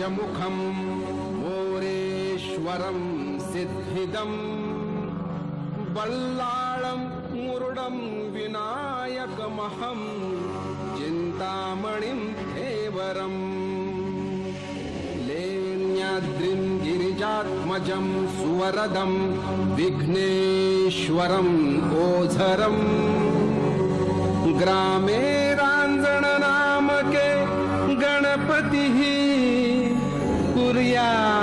मुखम् ओरेश्वरम् सिद्धिदम्। बल्लाळम् मुरुडम् विनायकमहम् चिन्तामणिम् धेवरम् लेण्याद्रिम् गिरिजात्मजम् सुवरदम् विघ्नेश्वरम् ओझरम्। ग्रामे Hallelujah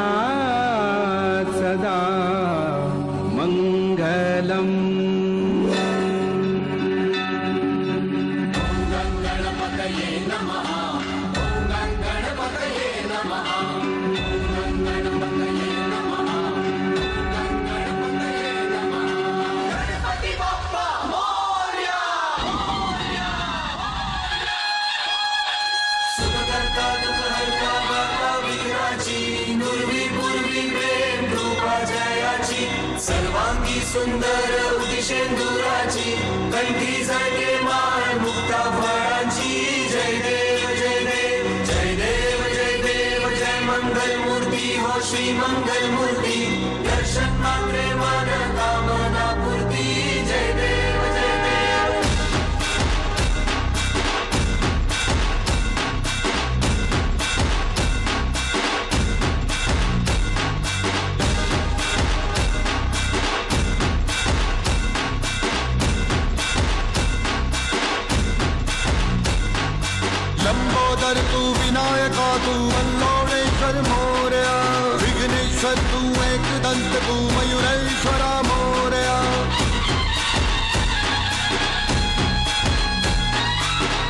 तू वल्लोळेश्वर मोरया विघ्नेश्वर तू एकदंत तू मयुरेश्वरा मोरया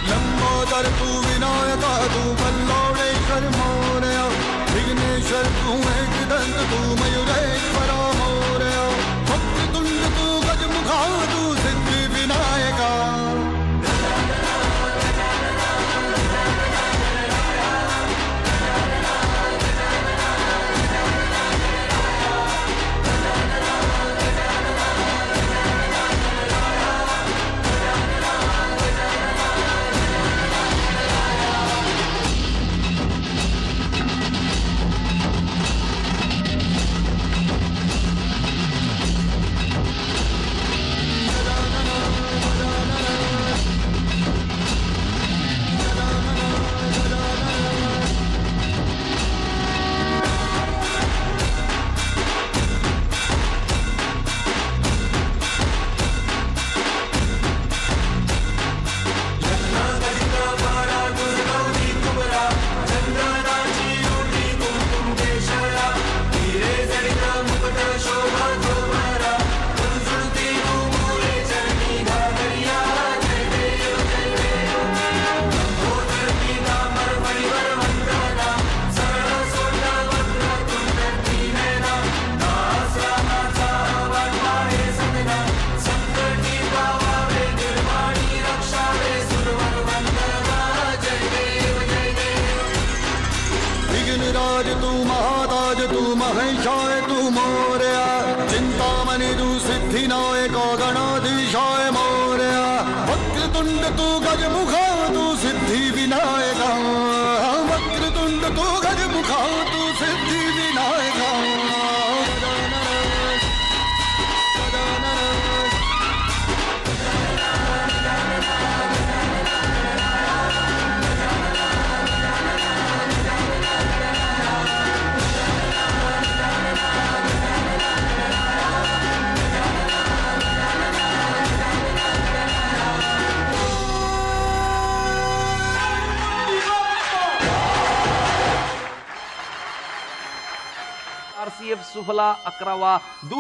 लंबोदर तू विनायका तू वल्लोळेश्वर मोरया विघ्नेश्वर तू एकदंत तू मयुरेश्वरा मोरया भक्ततुंड तू गजमुखा तू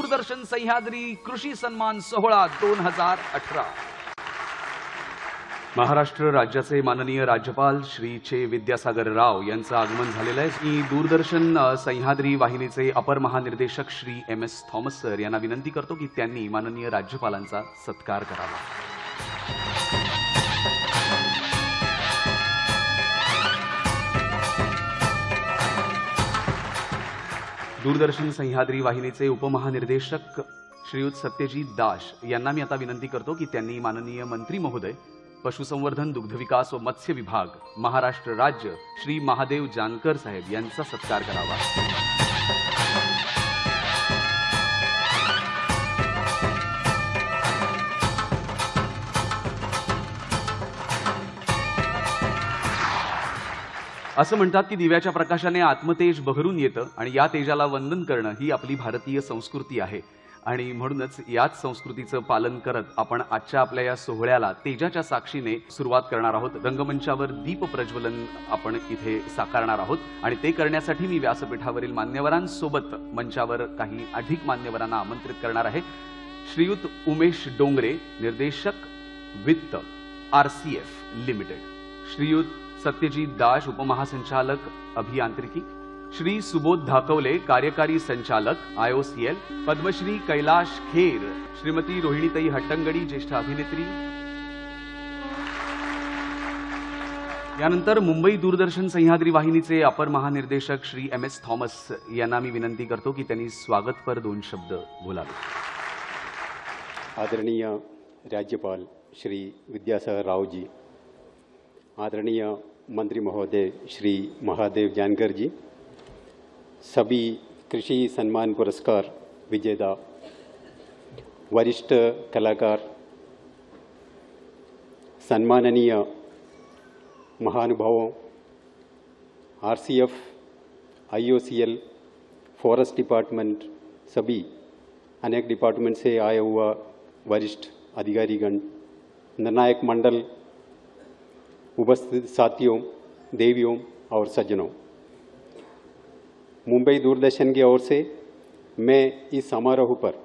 दूरदर्शन सह्याद्री कृषी सन्मान सोहळा दोन हजार अठरा. महाराष्ट्र राज्याचे माननीय राज्यपाल श्री चे विद्यासागर राव यांचं आगमन झालेलं आहे. मी दूरदर्शन सह्याद्री वाहिनीचे अपर महानिर्देशक Shri M S Thomas sir यांना विनंती करतो की त्यांनी माननीय राज्यपालांचा सत्कार करावा. दूरदर्शन सह्याद्री वाहिनीचे उपमहानिर्देशक श्रीयुत सत्यजीत दास यांना मी आता विनंती करतो की त्यांनी माननीय मंत्री महोदय पशुसंवर्धन दुग्धविकास व मत्स्य विभाग महाराष्ट्र राज्य श्री महादेव जानकर साहेब यांचा सत्कार करावा. असं म्हणतात की दिव्याच्या प्रकाशाने आत्मतेज बहरून येतं आणि या तेजाला वंदन करणं ही आपली भारतीय संस्कृती आहे. आणि म्हणूनच याच संस्कृतीचं पालन करत आपण आजच्या आपल्या या सोहळ्याला तेजाच्या साक्षीने सुरुवात करणार आहोत. रंगमंचावर दीप प्रज्वलन आपण इथे साकारणार आहोत. आणि ते करण्यासाठी मी व्यासपीठावरील मान्यवरांसोबत मंचावर काही अधिक मान्यवरांना आमंत्रित करणार आहे. श्रीयुत उमेश डोंगरे निर्देशक वित्त आर सी एफ लिमिटेड. श्रीयुत सत्यजित दाश उपमहासंचालक अभियांत्रिकी श्री सुबोध धाकवले कार्यकारी संचालक आयओसीएल पद्मश्री कैलाश खेर श्रीमती रोहिणीताई हट्टंगडी ज्येष्ठ अभिनेत्री. यानंतर मुंबई दूरदर्शन सह्याद्री वाहिनीचे अपर महानिर्देशक श्री एम एस थॉमस यांना मी विनंती करतो की त्यांनी स्वागतपर दोन शब्द बोलावे. आदरणीय राज्यपाल श्री विद्यासागर रावजी आदरणीय मंत्री महोदय श्री महादेव जानकर जी सभी कृषी सम्मान पुरस्कार विजेता वरिष्ठ कलाकार सन्माननीय महानुभावों आरसीएफ आईओसीएल फॉरेस्ट डिपार्टमेंट सभी अनेक डिपार्टमेंट से आया हुआ वरिष्ठ अधिकारीगण निर्णायक मंडल उपस्थित साथियों देवियों और सज्जनों मुंबई दूरदर्शन की ओर से मैं इस समारोह पर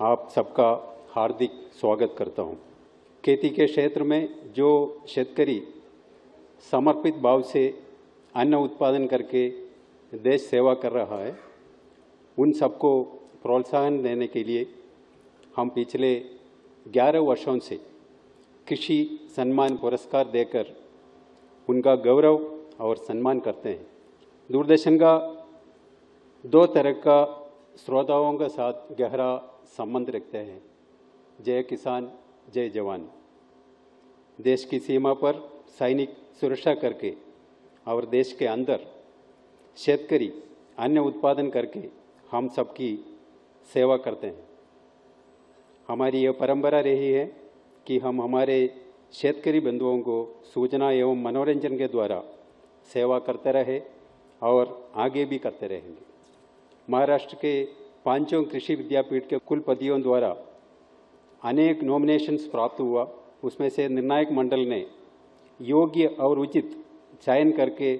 आप सबका हार्दिक स्वागत करता हूँ। खेती के क्षेत्र में जो शेतकरी समर्पित भाव से अन्न उत्पादन करके देश सेवा कर रहा है उन सबको प्रोत्साहन देने के लिए हम पिछले 11 वर्षों से कृषि सम्मान पुरस्कार देकर उनका गौरव और सम्मान करते हैं। दूरदर्शन का दो तरह का श्रोताओं के साथ गहरा संबंध रखते हैं। जय किसान, जय जवान। देश की सीमा पर सैनिक सुरक्षा करके और देश के अंदर शेतकरी, अन्य उत्पादन करके हम सबकी सेवा करते हैं। हमारी यह परंपरा रही है कि हम हमारे शेतकरी बंधुओं को सूचना एवं मनोरंजन के द्वारा सेवा करते रहे और आगे भी करते रहेंगे। महाराष्ट्र के पाँचों कृषि विद्यापीठ के कुलपतियों द्वारा अनेक नॉमिनेशंस प्राप्त हुआ। उसमें से निर्णायक मंडल ने योग्य और उचित चयन करके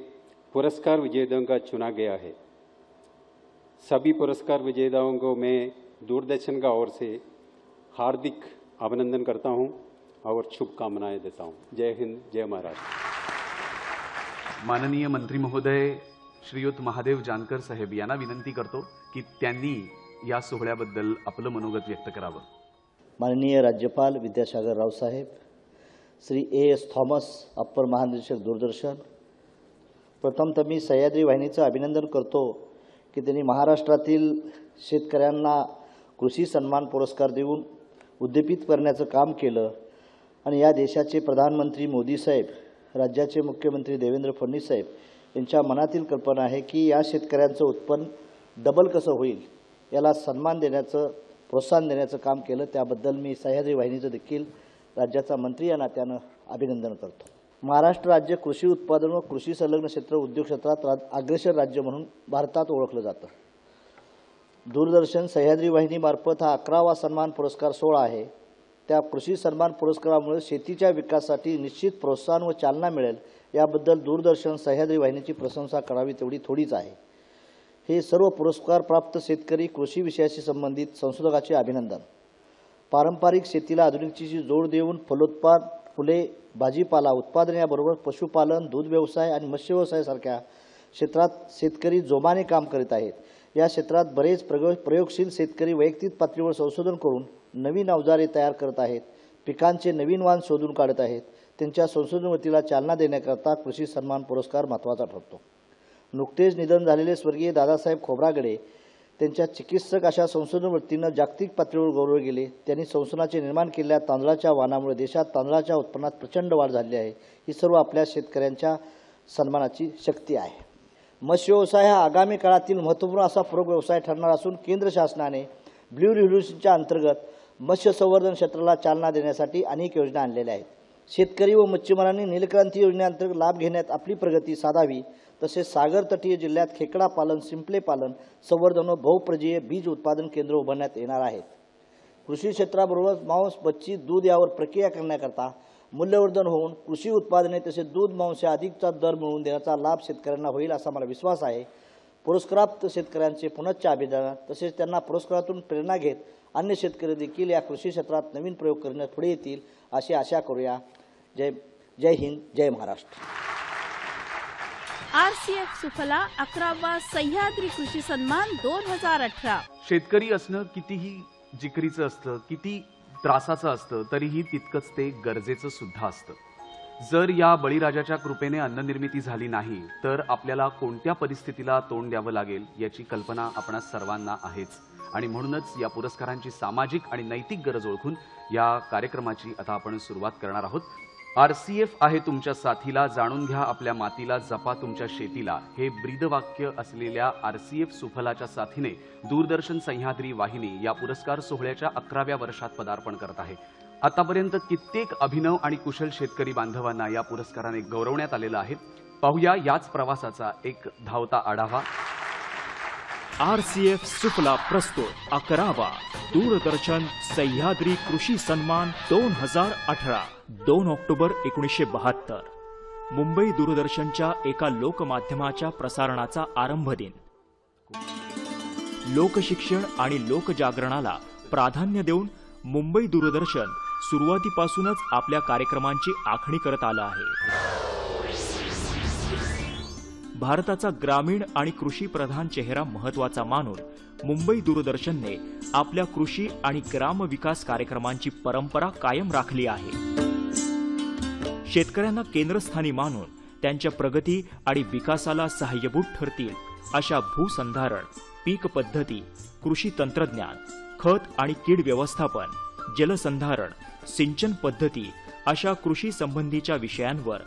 पुरस्कार विजेताओं का चुना गया है। सभी पुरस्कार विजेताओं को मैं दूरदर्शन का ओर से हार्दिक अभिनंदन करता हूं और शुभकामनाएं देता हूं। जय हिंद जय महाराष्ट्र। माननीय मंत्री महोदय श्रीयुत महादेव जानकर साहेब यांना विनंती करतो की त्यांनी या सोहळ्याबद्दल आपलं मनोगत व्यक्त करावं. माननीय राज्यपाल Vidyasagar Raosaheb Shri A S Thomas upper महानिदेशक दूरदर्शन प्रथम तर मी सह्याद्री वाहिनीचं अभिनंदन करतो की त्यांनी महाराष्ट्रातील शेतकऱ्यांना कृषी सन्मान पुरस्कार देऊन उद्दीपित करण्याचं काम केलं. आणि या देशाचे प्रधानमंत्री मोदी साहेब राज्याचे मुख्यमंत्री देवेंद्र फडणवीस साहेब यांच्या मनातील कल्पना आहे की या शेतकऱ्यांचं उत्पन्न डबल कसं होईल याला सन्मान देण्याचं प्रोत्साहन देण्याचं काम केलं. त्याबद्दल मी सह्याद्री वाहिनीचं देखील राज्याचा मंत्री या नात्यानं अभिनंदन करतो. महाराष्ट्र राज्य कृषी उत्पादन व कृषी संलग्न क्षेत्र उद्योग क्षेत्रात रा अग्रेसर राज्य म्हणून भारतात ओळखलं जातं. दूरदर्शन सह्याद्री वाहिनीमार्फत हा अकरावा सन्मान पुरस्कार सोहळा आहे. त्या कृषी सन्मान पुरस्कारामुळे शेतीच्या विकासासाठी निश्चित प्रोत्साहन व चालना मिळेल याबद्दल दूरदर्शन सह्याद्री वाहिनीची प्रशंसा करावी तेवढी थोडीच आहे. हे सर्व पुरस्कार प्राप्त शेतकरी कृषी विषयाशी संबंधित संशोधकाचे अभिनंदन. पारंपरिक शेतीला आधुनिकतेची जोड देऊन फलोत्पाद फुले भाजीपाला उत्पादन याबरोबर पशुपालन दूध व्यवसाय आणि मत्स्य व्यवसायासारख्या क्षेत्रात शेतकरी जोमाने काम करीत आहेत. या क्षेत्रात बरेच प्रग प्रयोगशील शेतकरी वैयक्तिक पातळीवर संशोधन करून नवीन अवजारे तयार करत आहेत. पिकांचे नवीन वाण शोधून काढत आहेत. त्यांच्या संशोधनवतीला चालना देण्याकरता कृषी सन्मान पुरस्कार महत्त्वाचा ठरतो. नुकतेच निधन झालेले स्वर्गीय दादासाहेब खोब्रागडे त्यांच्या चिकित्सक अशा संशोधनवृत्तीनं जागतिक पातळीवर गौरव गेले त्यांनी संशोधनाचे निर्माण केलेल्या तांदळाच्या वाणामुळे देशात तांदळाच्या उत्पन्नात प्रचंड वाढ झाली आहे. ही सर्व आपल्या शेतकऱ्यांच्या सन्मानाची शक्ती आहे. मत्स्य व्यवसाय हा आगामी काळातील महत्त्वपूर्ण असा पूरक व्यवसाय ठरणार असून केंद्र शासनाने ब्ल्यू रिव्होल्युशनच्या अंतर्गत मत्स्य संवर्धन क्षेत्राला चालना देण्यासाठी अनेक योजना आणलेल्या आहेत. शेतकरी व मच्छीमारांनी नीलक्रांती योजनेअंतर्गत लाभ घेण्यात आपली प्रगती साधावी तसेच सागर तटीय जिल्ह्यात खेकडा पालन सिंपले पालन संवर्धन व बहुप्रजीय बीज उत्पादन केंद्र उभारण्यात येणार आहेत. कृषी क्षेत्राबरोबर मांस मच्छी दूध यावर प्रक्रिया करण्याकरता मूल्यवर्धन होऊन कृषी उत्पादने तसेच दूध मांस अधिकचा दर मिळवून देण्याचा लाभ शेतकऱ्यांना होईल असा मला विश्वास आहे. पुरस्काराप्त शेतकऱ्यांचे पुनश्च अभिनंदन. तसेच त्यांना पुरस्कारातून प्रेरणा घेत अन्य शेतकरी देखील या कृषी क्षेत्रात नवीन प्रयोग करण्यास पुढे येतील अशी आशा करूया. जय जय हिंद जय Maharashtra. R C F Suphala अकरावा सह्याद्री कृषी सन्मान दोन हजार अठरा. शेतकरी असणं कितीही जिकरीचं असतं किती त्रासाचं असतं तरीही तितकंच ते गरजेचं सुद्धा असतं. जर या बळीराजाच्या कृपेने अन्ननिर्मिती झाली नाही तर आपल्याला कोणत्या परिस्थितीला तोंड द्यावं लागेल याची कल्पना आपण सर्वांना आहेच. आणि म्हणूनच या पुरस्कारांची सामाजिक आणि नैतिक गरज ओळखून या कार्यक्रमाची आता आपण सुरुवात करणार आहोत. आर सी एफ आहे तुमच्या साथीला जाणून घ्या आपल्या मातीला जपा तुमच्या शेतीला. हे ब्रीदवाक्य असलेल्या आर सी एफ सुफलाच्या साथीने दूरदर्शन सह्याद्री वाहिनी या पुरस्कार सोहळ्याच्या अकराव्या वर्षात पदार्पण करत आहे. आतापर्यंत कित्येक अभिनव आणि कुशल शेतकरी बांधवांना या पुरस्काराने गौरवण्यात आलेलं आहे. पाहूया याच प्रवासाचा एक धावता आढावा. आर सी एफ सुफला प्रस्तुत अकरावा दूरदर्शन सह्याद्री कृषी सन्मान दोन हजार अठरा दोन ऑक्टोबर एकोणीसशे बहात्तर. मुंबई दूरदर्शनच्या एका लोकमाध्यमाच्या प्रसारणाचा आरंभ दिन. लोकशिक्षण आणि लोकजागरणाला प्राधान्य देऊन मुंबई दूरदर्शन सुरुवातीपासूनच आपल्या कार्यक्रमांची आखणी करत आलं आहे. भारताचा ग्रामीण आणि कृषी प्रधान चेहरा महत्त्वाचा मानून मुंबई दूरदर्शनने आपल्या कृषी आणि ग्राम विकास कार्यक्रमांची परंपरा कायम राखली आहे. शेतकऱ्यांना केंद्रस्थानी मानून त्यांच्या प्रगती आणि विकासाला सहाय्यभूत ठरतील अशा भूसंधारण पीक पद्धती कृषी तंत्रज्ञान खत आणि कीड व्यवस्थापन जलसंधारण सिंचन पद्धती अशा कृषी संबंधीच्या विषयांवर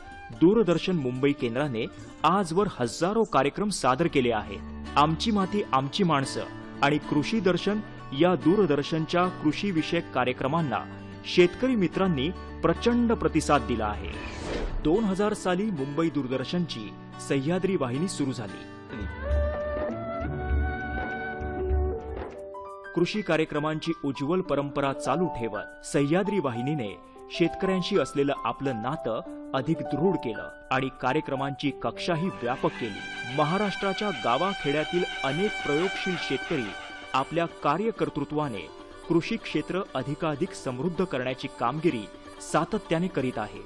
दूरदर्शन मुंबई केंद्राने आजवर हजारो कार्यक्रम सादर केले आहेत. आमची माती आमची माणसं आणि कृषी दर्शन या दूरदर्शनच्या कृषीविषयक कार्यक्रमांना शेतकरी मित्रांनी प्रचंड प्रतिसाद दिला आहे. दोन हजार साली मुंबई दूरदर्शनची सह्याद्री वाहिनी सुरू झाली. कृषी कार्यक्रमांची उज्ज्वल परंपरा चालू ठेवत सह्याद्री वाहिनीने शेतकऱ्यांशी असलेलं आपलं नातं अधिक दृढ केलं आणि कार्यक्रमांची कक्षाही व्यापक केली. महाराष्ट्राच्या गावाखेड्यातील अनेक प्रयोगशील शेतकरी आपल्या कार्यकर्तृत्वाने कृषी क्षेत्र अधिकाधिक समृद्ध करण्याची कामगिरी सातत्याने करीत आहे.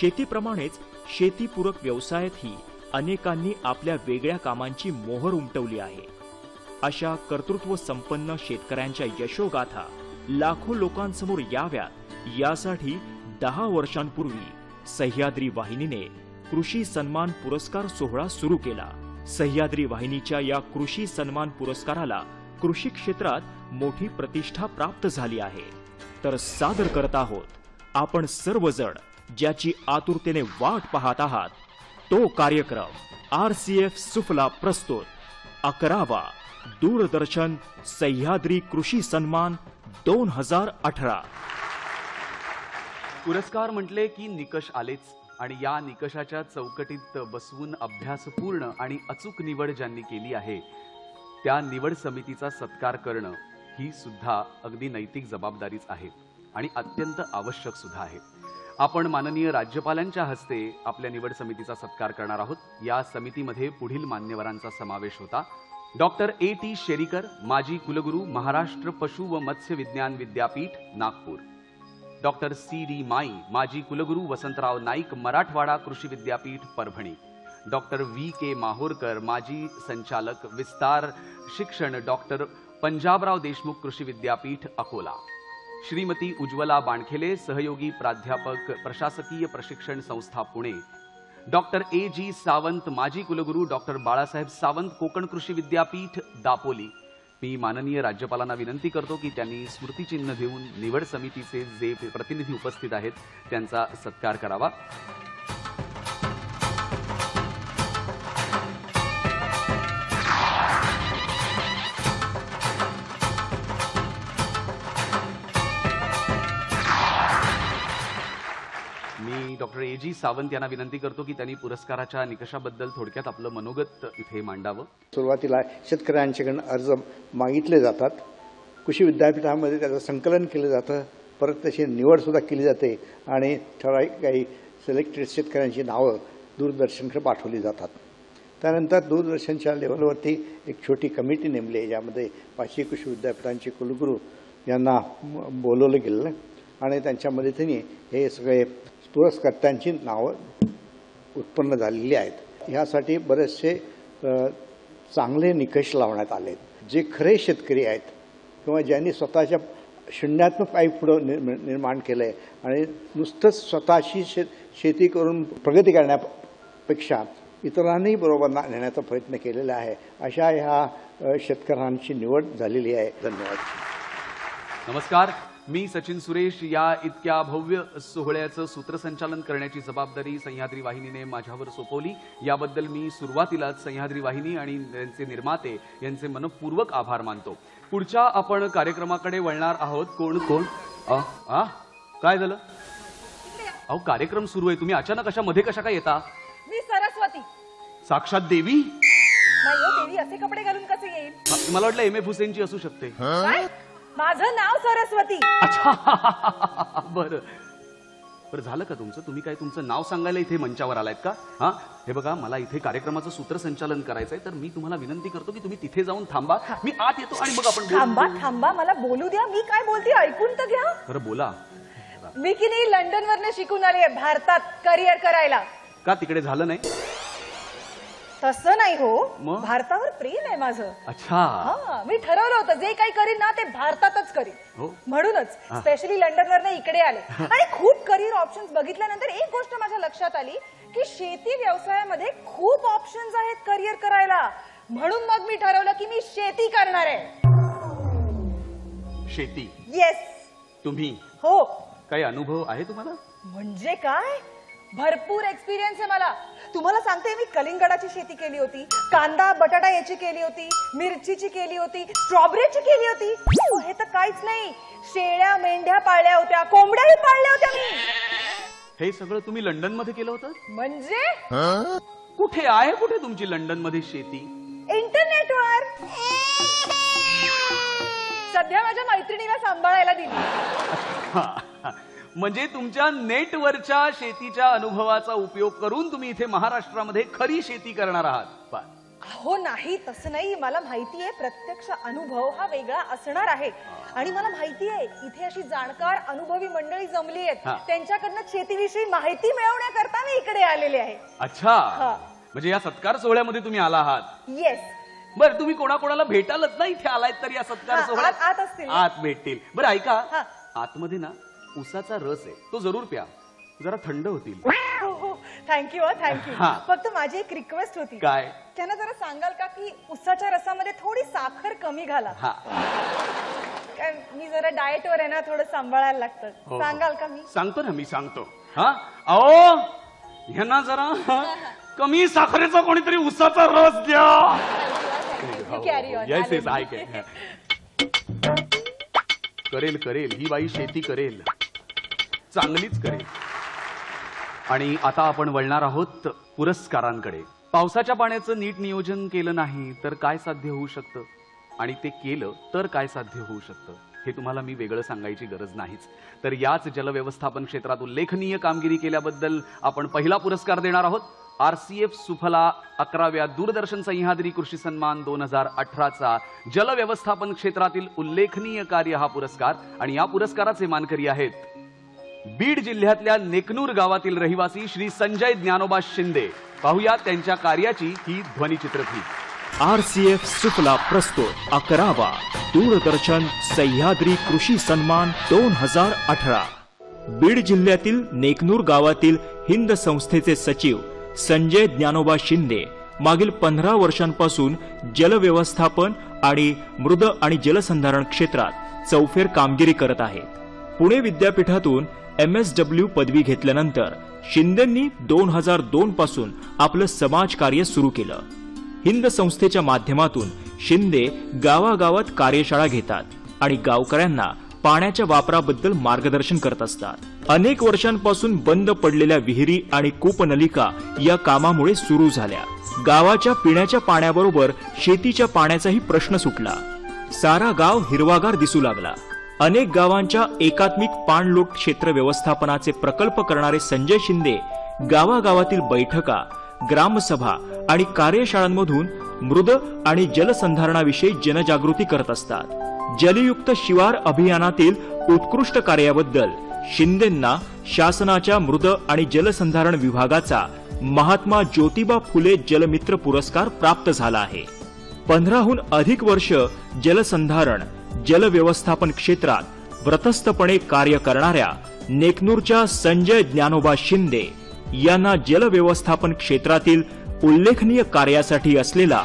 शेतीप्रमाणेच शेतीपूरक व्यवसायातही अनेकांनी आपल्या वेगळ्या कामांची मोहर उमटवली आहे. अशा कर्तृत्व संपन्न शेतकऱ्यांच्या यशोगाथा लाखो लोकांसमोर याव्यात यासाठी दहा वर्षांपूर्वी सह्याद्री वाहिनीने कृषी सन्मान पुरस्कार सोहळा सुरू केला. सह्याद्री वाहिनीच्या या कृषी सन्मान पुरस्काराला कृषी क्षेत्रात मोठी प्रतिष्ठा प्राप्त झाली आहे. तर सादर करत आहोत आपण सर्वजण ज्याची आतुरतेने वाट पाहत आहात तो कार्यक्रम आर सी एफ सुफला प्रस्तुत. अकरावा दूरदर्शन सह्याद्री कृषी सन्मान दोन हजार अठरा. पुरस्कार म्हटले की निकष आलेच. आणि या निकषाच्या चौकटीत बसवून अभ्यासपूर्ण आणि अचूक निवड ज्यांनी केली आहे त्या निवड समितीचा सत्कार करणं ही सुद्धा अगदी नैतिक जबाबदारीच आहे आणि अत्यंत आवश्यक सुद्धा आहे. आपण माननीय राज्यपालांच्या हस्ते आपल्या निवड समितीचा सत्कार करणार आहोत. या समितीमध्ये पुढील मान्यवरांचा समावेश होता. डॉक्टर ए टी शेरीकर माजी कुलगुरू महाराष्ट्र पशु व मत्स्य विज्ञान विद्यापीठ नागपूर. डॉक्टर सी डी माई माजी कुलगुरू वसंतराव नाईक मराठवाडा कृषी विद्यापीठ Parbhani. Doctor V K Mahorkar माजी संचालक विस्तार शिक्षण डॉक्टर पंजाबराव देशमुख कृषी विद्यापीठ अकोला. श्रीमती उज्ज्वला बाणखेले सहयोगी प्राध्यापक प्रशासकीय प्रशिक्षण संस्था Pune. Doctor A G Sawant माजी कुलगुरू डॉक्टर बाळासाहेब सावंत कोकण कृषी विद्यापीठ दापोली. मी माननीय राज्यपालांना विनंती करतो की त्यांनी स्मृतिचिन्ह देऊन निवड समितीचे जे प्रतिनिधी उपस्थित आहेत त्यांचा सत्कार करावा. डॉक्टर ए जी सावंत यांना विनंती करतो की त्यांनी पुरस्काराच्या निकषाबद्दल थोडक्यात आपलं मनोगत इथे मांडावं. सुरुवातीला शेतकऱ्यांच्याकडून अर्ज मागितले जातात. कृषी विद्यापीठामध्ये त्याचं संकलन केलं जातं. परत त्याची निवडसुद्धा केली जाते आणि ठराविक काही सिलेक्टेड शेतकऱ्यांची नावं दूरदर्शनकडे पाठवली जातात. त्यानंतर दूरदर्शनच्या लेवलवरती एक छोटी कमिटी नेमली आहे ज्यामध्ये पाचशे कृषी विद्यापीठांचे कुलगुरू यांना बोलवलं गेलं आणि त्यांच्या मदतीने हे सगळे पुरस्कर्त्यांची नावं उत्पन्न झालेली आहेत. ह्यासाठी बरेचसे चांगले निकष लावण्यात आले जे खरे शेतकरी आहेत किंवा ज्यांनी स्वतःच्या शून्यात्मक पाईप पुढं निर्म- निर्माण केलं आहे आणि नुसतंच स्वतःची शे शेती करून प्रगती करण्यापेक्षा इतरांनाही बरोबर ना- नेण्याचा प्रयत्न केलेला आहे. अशा ह्या शेतकऱ्यांची निवड झालेली आहे. धन्यवाद. नमस्कार. मी सचिन सुरेश या इतक्या भव्य सोहळ्याचं सूत्रसंचालन करण्याची जबाबदारी सह्याद्री वाहिनीने माझ्यावर सोपवली. याबद्दल मी सुरुवातीलाच सह्याद्री वाहिनी आणि त्यांचे निर्माते यांचे मनपूर्वक आभार मानतो. पुढच्या आपण कार्यक्रमाकडे वळणार आहोत. कोण कोण? आ? काय झालं? अहो कार्यक्रम सुरू आहे. तुम्ही अचानक अशा मध्ये कशा काय येता? मी सरस्वती. साक्षात देवी? नाही हो देवी असे कपडे घालून कसे येईल? मला वाटलं एम एफ हुसेनची असू शकते. काय? माझं नाव सरस्वती. अच्छा. बरं. बरं झालं का तुमचं? तुम्ही काय तुमचं नाव सांगायला इथे मंचावर आलायत का? हा? हे बघा मला इथे कार्यक्रमाचं सूत्रसंचालन करायचंय तर मी तुम्हाला विनंती करतो की तुम्ही तिथे जाऊन थांबा. मी आत येतो आणि मग आपण बोलू. थांबा थांबा मला बोलू द्या. मी काय बोलते ऐकून तर घ्या. बरं बोला. मी की नाही लंडन वरने शिकून आली आहे भारतात करिअर करायला. का तिकडे झालं नाही? तसं नाही हो. मग? भारतावर प्रेम आहे माझं. अच्छा. हा मी ठरवलं होतं जे काही करीन ना ते भारतातच करीन. हो? म्हणूनच. स्पेशली लंडन वरने इकडे आले. आणि खूप करिअर ऑप्शन्स बघितल्यानंतर एक गोष्ट माझ्या लक्षात आली की शेती व्यवसायामध्ये खूप ऑप्शन्स आहेत करिअर करायला. म्हणून मग मी ठरवलं की मी शेती करणार आहे. शेती? येस तुम्ही? हो. काही अनुभव आहे तुम्हाला? म्हणजे काय? भरपूर एक्सपिरियन्स आहे मला. तुम्हाला सांगते मी कलिंगडाची शेती केली होती कांदा बटाटा याची केली होती मिरचीची केली होती स्ट्रॉबेरीची केली होती. हे तर काहीच नाही. शेळ्या मेंढ्या पाळल्या होत्या कोंबड्याही पाळल्या होत्या मी. हे सगळं तुम्ही लंडनमध्ये केलं होतं? म्हणजे? कुठे आहे कुठे तुमची लंडनमध्ये शेती इंटरनेटवर सध्या माझ्या मैत्रिणीला सांभाळायला दिली. म्हणजे तुमच्या नेटवरच्या शेतीच्या अनुभवाचा उपयोग करून तुम्ही इथे महाराष्ट्रामध्ये खरी शेती करणार आहात. हो नाही तसं नाही मला माहिती आहे प्रत्यक्ष अनुभव हा वेगळा असणार आहे आणि मला माहिती आहे इथे अशी जाणकार अनुभवी मंडळी जमली आहेत हा. त्यांच्याकडनं शेतीविषयी माहिती मिळवण्याकरता मी इकडे आलेले आहे अच्छा हा. म्हणजे या सत्कार सोहळ्यामध्ये तुम्ही आला आहात येस बरं तुम्ही कोणाकोणाला भेटालच ना इथे आलायत तर या सत्कार हा, सोहळ्यात आत- असतील. आत भेटतील बरं ऐका हा. आतमध्ये ना उसाचा रस आहे तो जरूर प्या. जरा थंड होतील. हो हो थँक्यू हो थँक्यू हा. फक्त माझी एक रिक्वेस्ट होती. काय? त्यांना जरा सांगाल का की उसाच्या रसामध्ये थोडी साखर कमी घाला? हा. काय मी जरा डाएट वर आहे ना थोडं सांभाळायला हो, लागतं. हो. सांगाल का मी? सांगतो ना मी सांगतो. हा? अहो ह्यांना जरा हा, कमी साखरेचा कोणीतरी उसाचा रस द्या. कॅरी ऑन येस येस करेल करेल. ही बाई शेती करेल. चांगलीच करेल आणि आता आपण वळणार आहोत पुरस्कारांकडे. पावसाच्या पाण्याचं नीट नियोजन केलं नाही तर काय साध्य होऊ शकतं? आणि ते केलं तर काय साध्य होऊ शकतं? हे तुम्हाला मी वेगळं सांगायची गरज नाहीच. तर याच जलव्यवस्थापन क्षेत्रात उल्लेखनीय कामगिरी केल्याबद्दल आपण पहिला पुरस्कार देणार आहोत. आर सी एफ सुफला अकराव्या दूरदर्शन सह्याद्री कृषी सन्मान दोन हजार अठराचा जलव्यवस्थापन क्षेत्रातील उल्लेखनीय कार्य हा पुरस्कार. आणि या पुरस्काराचे मानकरी आहेत बीड जिल्ह्यातल्या नेकनूर गावातील रहिवासी श्री संजय ज्ञानोबा शिंदे. पाहूया त्यांच्या कार्याची ही ध्वनिचित्रफीत आर सी एफ सुफला प्रस्तुत अकरावा. दूरदर्शन सह्याद्री कृषी सन्मान दोन हजार अठरा. बीड जिल्ह्यातील नेकनूर गावातील हिंद संस्थेचे सचिव संजय ज्ञानोबा शिंदे मागील पंधरा वर्षांपासून जलव्यवस्थापन आणि मृद आणि जलसंधारण क्षेत्रात चौफेर कामगिरी करत आहेत. पुणे विद्यापीठातून एम एस डब्ल्यू पदवी घेतल्यानंतर शिंदेंनी दोन हजार दोन पासून आपलं समाजकार्य सुरू केलं. हिंद संस्थेच्या माध्यमातून शिंदे गावागावात कार्यशाळा घेतात आणि गावकऱ्यांना पाण्याच्या वापराबद्दल मार्गदर्शन करत असतात. अनेक वर्षांपासून बंद पडलेल्या विहिरी आणि कूपनलिका या कामामुळे सुरू झाल्या. गावाच्या पिण्याच्या पाण्याबरोबर शेतीच्या पाण्याचाही प्रश्न सुटला. सारा गाव हिरवागार दिसू लागला. अनेक गावांच्या एकात्मिक पाणलोट क्षेत्र व्यवस्थापनाचे प्रकल्प करणारे संजय शिंदे गावागावातील बैठका ग्रामसभा आणि कार्यशाळांमधून मृद आणि जलसंधारणाविषयी जनजागृती करत असतात. जलयुक्त शिवार अभियानातील उत्कृष्ट कार्याबद्दल शिंदेंना शासनाच्या मृद आणि जलसंधारण विभागाचा महात्मा ज्योतिबा फुले जलमित्र पुरस्कार प्राप्त झाला आहे. पंधराहून अधिक वर्ष जलसंधारण जलव्यवस्थापन क्षेत्रात व्रतस्थपणे कार्य करणाऱ्या नेकनूरच्या संजय ज्ञानोबा शिंदे यांना जलव्यवस्थापन क्षेत्रातील उल्लेखनीय कार्यासाठी असलेला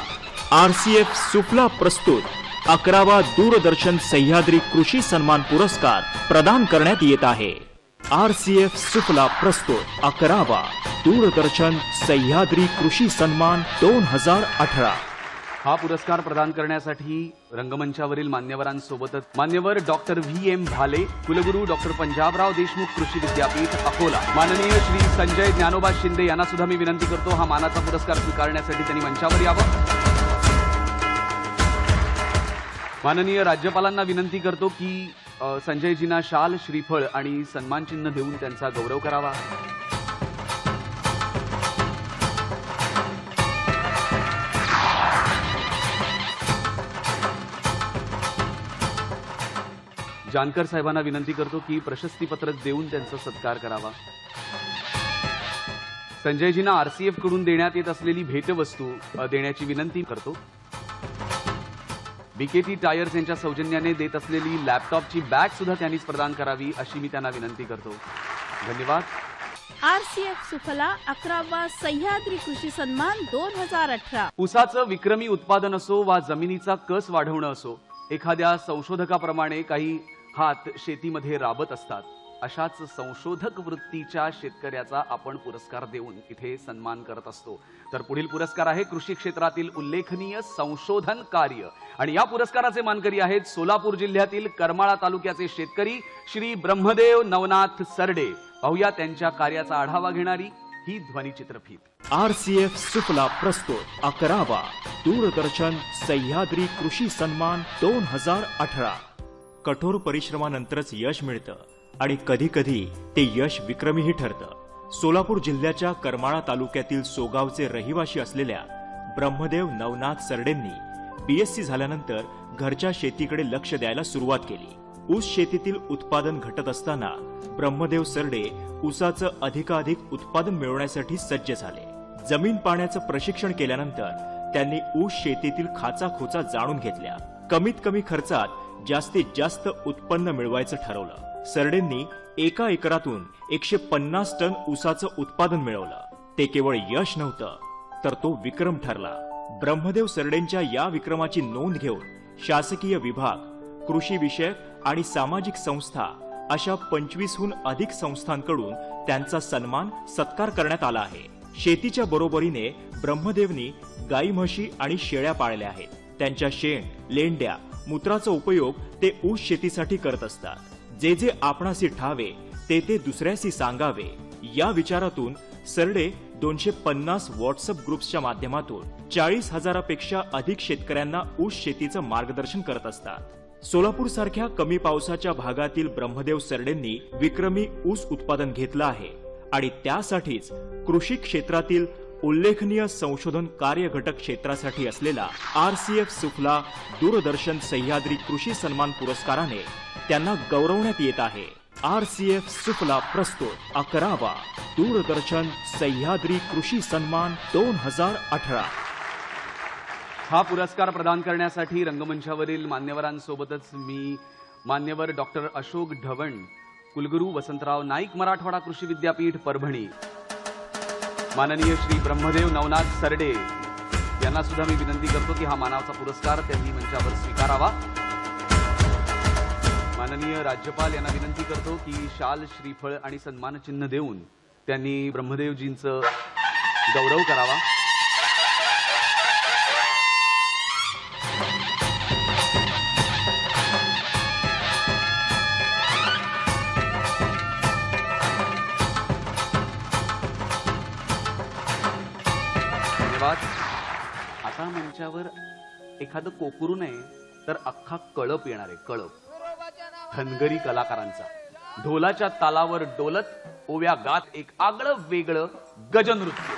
आरसीएफ सुफला प्रस्तुत अकरावा दूरदर्शन सह्याद्री कृषी सन्मान पुरस्कार प्रदान करण्यात येत आहे. आरसीएफ सुफला प्रस्तुत अकरावा दूरदर्शन सह्याद्री कृषी सन्मान दोन हजार अठरा. हा पुरस्कार प्रदान करण्यासाठी रंगमंचावरील मान्यवरांसोबतच मान्यवर डॉक्टर व्ही एम भाले कुलगुरू डॉक्टर पंजाबराव देशमुख कृषी विद्यापीठ अकोला. माननीय श्री संजय ज्ञानोबा शिंदे यांना सुद्धा मी विनंती करतो हा मानाचा पुरस्कार स्वीकारण्यासाठी त्यांनी मंचावर यावं. माननीय राज्यपालांना विनंती करतो की संजयजींना शाल श्रीफळ आणि सन्मान चिन्ह देऊन त्यांचा गौरव करावा. जानकर साहेबांना विनंती करतो की प्रशस्ती पत्रक देऊन त्यांचा सत्कार करावा. संजयजींना आरसीएफकडून देण्यात येत असलेली भेटवस्तू देण्याची विनंती करतो. बीकेटी टायर्स यांच्या सौजन्याने देत असलेली लॅपटॉपची बॅग सुद्धा त्यांनीच प्रदान करावी अशी मी त्यांना विनंती करतो. धन्यवाद. आरसीएफ सुफला अकरावा सह्याद्री कृषी सन्मान दोन हजार अठरा. ऊसाचं विक्रमी उत्पादन असो वा जमिनीचा कस वाढवणं असो एखाद्या संशोधकाप्रमाणे काही हात शेतीमध्ये राबत असतात. अशाच संशोधक वृत्तीच्या शेतकऱ्याचा आपण पुरस्कार देऊन इथे सन्मान करत असतो. तर पुढील पुरस्कार आहे कृषी क्षेत्रातील उल्लेखनीय संशोधन कार्य. आणि या पुरस्काराचे मानकरी आहेत सोलापूर जिल्ह्यातील करमाळा तालुक्याचे शेतकरी श्री ब्रह्मदेव नवनाथ सरडे. पाहूया त्यांच्या कार्याचा आढावा घेणारी ही ध्वनिचित्रफीत एफ सुफला प्रस्तुत अकरावा दूरदर्शन सह्याद्री कृषी सन्मान दोन हजार अठरा. कठोर परिश्रमानंतरच यश मिळतं. आणि कधी कधी ते यश विक्रमीही ठरतं. सोलापूर जिल्ह्याच्या करमाळा तालुक्यातील सोगावचे रहिवाशी असलेल्या ब्रह्मदेव नवनाथ सरडेंनी बीएससी झाल्यानंतर घरच्या शेतीकडे लक्ष द्यायला सुरुवात केली. ऊस शेतीतील उत्पादन घटत असताना ब्रह्मदेव सरडे ऊसाचं अधिकाधिक उत्पादन मिळवण्यासाठी सज्ज झाले. जमीन पाण्याचं प्रशिक्षण केल्यानंतर त्यांनी ऊस शेतीतील खाचाखोचा जाणून घेतल्या. कमीत कमी खर्चात जास्तीत जास्त उत्पन्न मिळवायचं ठरवलं. सरडेंनी एका एकरातून एकशे पन्नास टन ऊसाचं उत्पादन मिळवलं. ते केवळ यश नव्हतं तर तो विक्रम ठरला. ब्रह्मदेव सरडेंच्या या विक्रमाची नोंद घेऊन शासकीय विभाग कृषी विषयक आणि सामाजिक संस्था अशा पंचवीसहून अधिक संस्थांकडून त्यांचा सन्मान सत्कार करण्यात आला आहे. शेतीच्या बरोबरीने ब्रह्मदेवनी गाई म्हशी आणि शेळ्या पाळल्या आहेत. त्यांच्या शेण लेंड्या मूत्राचा उपयोग ते ऊस शेतीसाठी करत असतात. जे जे आपणासी ठावे ते ते दुसऱ्याशी सांगावे. या विचारातून सरडे दोनशे पन्नास व्हॉट्सअप ग्रुप्सच्या माध्यमातून चाळीस हजारापेक्षा अधिक शेतकऱ्यांना ऊस शेतीचं मार्गदर्शन करत असतात. सोलापूर सारख्या कमी पावसाच्या भागातील ब्रह्मदेव सरडेंनी विक्रमी ऊस उत्पादन घेतलं आहे आणि त्यासाठीच कृषी क्षेत्रातील उल्लेखनीय संशोधन कार्य घटक क्षेत्रासाठी असलेला R C F Suphala Doordarshan Sahyadri कृषी सन्मान पुरस्काराने त्यांना गौरवण्यात येत आहे. आर सी एफ सुफला प्रस्तुत अकरावा दूरदर्शन सह्याद्री कृषी सन्मान दोन हजार अठरा. हा पुरस्कार प्रदान करण्यासाठी रंगमंचावरील मान्यवरांसोबतच मी मान्यवर डॉक्टर अशोक ढवण कुलगुरू वसंतराव नाईक मराठवाडा कृषी विद्यापीठ परभणी. माननीय श्री ब्रह्मदेव नवनाथ सरडे यांना सुद्धा मी विनंती करतो की हा मानाचा पुरस्कार त्यांनी मंचावर स्वीकारावा. माननीय राज्यपाल यांना विनंती करतो की शाल श्रीफळ आणि सन्मानचिन्ह देऊन त्यांनी ब्रह्मदेवजींचं गौरव करावा. त्याच्यावर एखादं कोकरू नये तर अख्खा कळप येणार आहे कळप. धनगरी कलाकारांचा. ढोलाच्या तालावर डोलत ओव्या गात एक आगळं वेगळं गजनृत्य.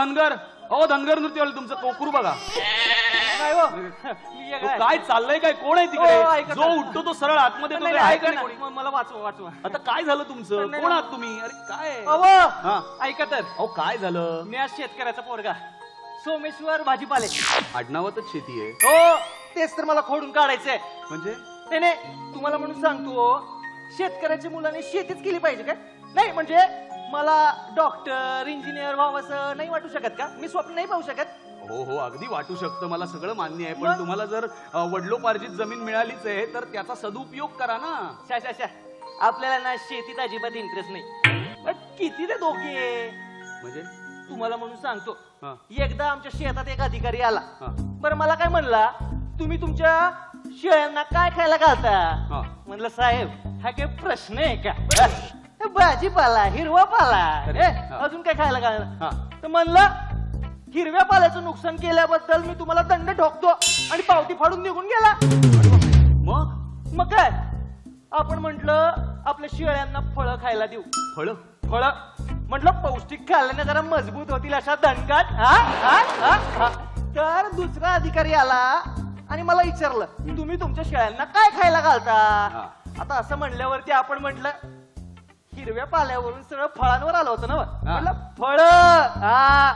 धनगर. ओ धनगर नृत्यवाले तुमचं. कोकरू बघा. काय हो? मी तो काय चाललंय काय कोण आहे तिकडे? ऐका जो ना. उठतो तो सरळ आतमध्ये येतो. नाही, नाही. कोणी? म- मला वाचवा वाचवा. आता काय झालं तुमचं? नाही, कोण नाही. आहात तुम्ही? अरे काय? अव हा. ऐका तर अहो काय झालं? मी आज शेतकऱ्याचा पोरगा. सोमेश्वर भाजीपाले. आडनावातच शेती आहे. हो तेच तर मला खोडून काढायचंय. म्हणजे? नाही नाही तुम्हाला म्हणून सांगतो शेतकऱ्याच्या मुलाने शेतीच केली पाहिजे काय? नाही म्हणजे मला डॉक्टर इंजिनियर व्हावंसं नाही वाटू शकत का? मी स्वप्न नाही पाहू शकत. हो हो अगदी वाटू शकतं. मला सगळं मान्य आहे. पण मग? तुम्हाला जर अ, वडिलोपार्जित जमीन मिळालीच आहे तर त्याचा सदुपयोग करा ना. शा शा शा. आपल्याला ना शेतीत अजिबात इंटरेस्ट नाही. पण किती ते धोके म्हणजे? तुम्हाला म्हणून सांगतो. हा. एकदा आमच्या शेतात एक अधिकारी आला. हा. बरं मला काय म्हणला? तुम्ही तुमच्या शेळ्यांना काय खायला घालता? हा. म्हणलं साहेब हा काय प्रश्न आहे का? हे भाजीपाला हिरवा पाला खरं. हा. अजून काय खायला हा. घालणार तर म्हणलं हिरव्या पाल्याचं नुकसान केल्याबद्दल मी तुम्हाला दंड ठोकतो आणि पावती फाडून निघून गेला मग मग काय आपण म्हंटल आपल्या शेळ्यांना फळं खायला देऊ फळ फळ म्हटलं पौष्टिक खाल्ल्याने जरा मजबूत होतील अशा दणकात हा? हा? हा? हा. तर दुसरा अधिकारी आला आणि मला विचारलं तुम्ही तुमच्या शेळ्यांना काय खायला घालता हा. आता असं म्हणल्यावरती आपण म्हटलं हिरव्या पाल्यावरून सगळं फळांवर आलं होतं ना म्हटलं फळ! हा.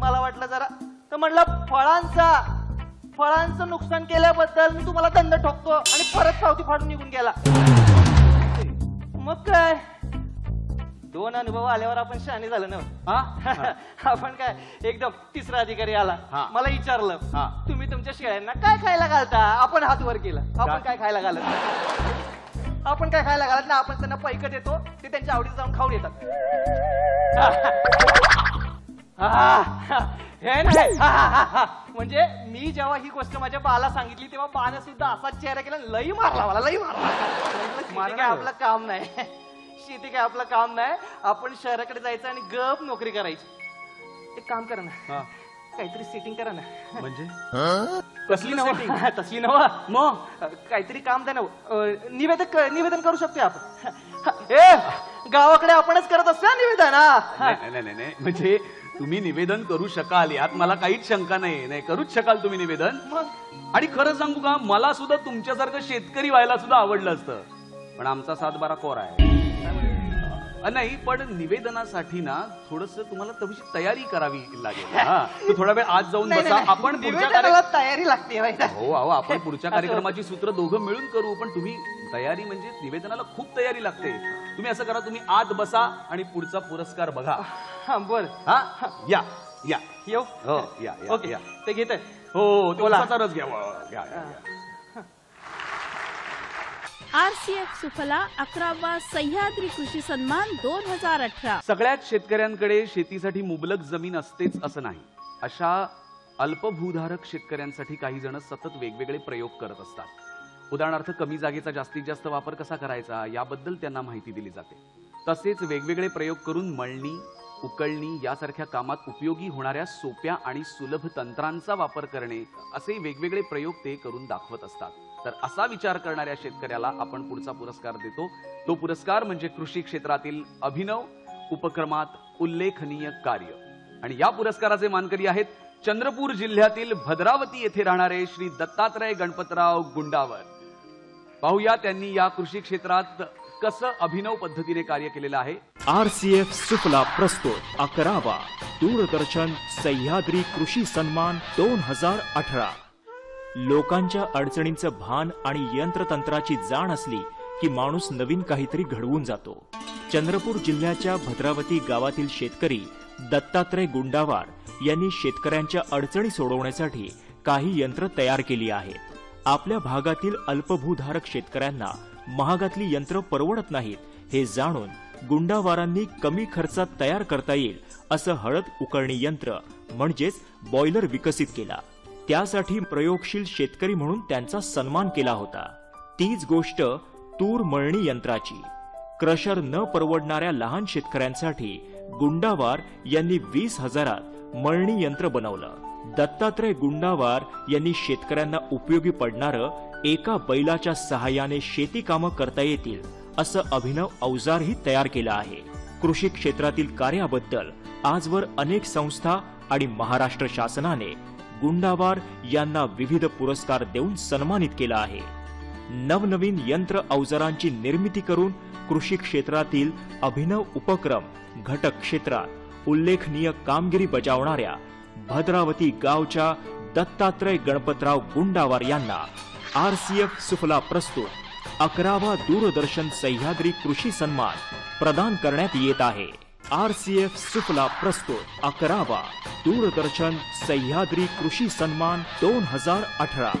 मला वाटलं जरा तर म्हणलं फळांचा फळांचं नुकसान केल्याबद्दल मी तुम्हाला दंड ठोकतो आणि परत पावती फाडून निघून गेला. मग काय? दोन अनुभव आल्यावर आपण शहाणे झालं ना आपण काय एकदम तिसरा अधिकारी आला. मला विचारलं. तुम्ही तुमच्या शेळ्यांना काय खायला घालता? आपण हात वर केला. आपण काय? खायला घालत. आपण काय खायला घालत ना आपण त्यांना पैक देतो ते त्यांच्या आवडीत जाऊन खाऊन येतात. हा, नाही. म्हणजे मी जेव्हा ही गोष्ट माझ्या बाला सांगितली तेव्हा बाने सुद्धा असाच चेहरा केला लई मारला मला लई मारला. काय आपलं काम नाही. शेती काय आपलं काम नाही. आपण शहराकडे जायचं आणि गप नोकरी करायची. एक काम करा ना. हा. काहीतरी सेटिंग करा ना. म्हणजे? कसली नव? तसली नव? मग काहीतरी काम द्या ना. अं, निवेदन निवेदन करू शकतो आपण. ए गावाकडे आपणच करत असतो ना निवेदन हा. नाही नाही, नाही नाही म्हणजे तुम्ही निवेदन करू शकाल यात मला काहीच शंका नाही. नाही करूच शकाल तुम्ही निवेदन. मग? आणि खरं सांगू का मला सुद्धा तुमच्यासारखं शेतकरी व्हायला सुद्धा आवडलं असतं. पण आमचा सात बारा कोर आहे. नाही पण निवेदनासाठी ना थोडस तुम्हाला थोडीशी तयारी करावी लागेल. हा. तू थोडा वेळ आज जाऊन नाही, बसा. नाही, आपण पुढच्या निवेदनाला कार्य- तयारी लागते. हो अहो आपण पुढच्या कार्यक्रमाची सूत्र दोघं मिळून करू पण तुम्ही तयारी म्हणजे निवेदनाला खूप तयारी लागते. तुम्ही असं करा तुम्ही आत बसा आणि पुढचा पुरस्कार बघा. हा बर. हा? या या. येऊ? हो या या, ओके. या. ते घेत हो ते बोला. उसाचा रस घ्या, घ्या. आर सी एफ सुफला अकरावा सह्याद्री कृषी सन्मान दोन हजार अठरा. सगळ्याच शेतकऱ्यांकडे शेतीसाठी मुबलक जमीन असतेच असं नाही. अशा अल्पभूधारक शेतकऱ्यांसाठी काही जण सतत वेगवेगळे प्रयोग करत असतात. उदाहरणार्थ कमी जागेचा जास्तीत जास्त वापर कसा करायचा याबद्दल त्यांना माहिती दिली जाते. तसेच वेगवेगळे प्रयोग करून मळणी उकळणी यासारख्या कामात उपयोगी होणाऱ्या सोप्या आणि सुलभ तंत्रांचा वापर करणे असे वेगवेगळे प्रयोग ते करून दाखवत असतात. तर असा विचार करणाऱ्या शेतकऱ्याला आपण पुढचा पुरस्कार देतो. तो पुरस्कार म्हणजे कृषी क्षेत्रातील अभिनव उपक्रमात उल्लेखनीय कार्य. आणि या पुरस्काराचे मानकरी आहेत चंद्रपूर जिल्ह्यातील भद्रावती येथे राहणारे श्री दत्तात्रय गणपतराव गुंडावर. पाहूया त्यांनी या कृषी क्षेत्रात कसं अभिनव पद्धतीने कार्य केलेलं आहे. आर सी एफ सुफला प्रस्तुत अकरावा. दूरदर्शन सह्याद्री कृषी सन्मान दोन हजार अठरा. लोकांच्या अडचणींचं भान आणि यंत्रतंत्राची जाण असली की माणूस नवीन काहीतरी घडवून जातो. चंद्रपूर जिल्ह्याच्या भद्रावती गावातील शेतकरी दत्तात्रय गुंडावार यांनी शेतकऱ्यांच्या अडचणी सोडवण्यासाठी काही यंत्र तयार केली आहेत. आपल्या भागातील अल्पभूधारक शेतकऱ्यांना महागातली यंत्र परवडत नाहीत हे जाणून गुंडावारांनी कमी खर्चात तयार करता येईल असं हळद उकळणी यंत्र म्हणजेच बॉयलर विकसित केला. त्यासाठी प्रयोगशील शेतकरी म्हणून त्यांचा सन्मान केला होता. तीच गोष्ट तूर मळणी यंत्राची. क्रशर न परवडणाऱ्या लहान शेतकऱ्यांसाठी गुंडावार यांनी वीस हजारात मळणी यंत्र बनवलं. दत्तात्रय गुंडावार यांनी शेतकऱ्यांना उपयोगी पडणारं एका बैलाच्या सहाय्याने शेती कामं करता येतील असं अभिनव अवजारही तयार केलं आहे. कृषी क्षेत्रातील कार्याबद्दल आजवर अनेक संस्था आणि महाराष्ट्र शासनाने गुंडावार यांना विविध पुरस्कार देऊन सन्मानित केलं आहे. नवनवीन यंत्र अवजारांची निर्मिती करून कृषी क्षेत्रातील अभिनव उपक्रम घटक क्षेत्रात उल्लेखनीय कामगिरी बजावणाऱ्या भद्रावती गावच्या दत्तात्रय गणपतराव गुंडावार यांना आर सी एफ सुफला प्रस्तुत अकरावा दूरदर्शन सह्याद्री कृषी सन्मान प्रदान करण्यात येत आहे. आर सी एफ सुफला प्रस्तुत अकरावा. दूरदर्शन सह्याद्री कृषी सन्मान दोन हजार अठरा.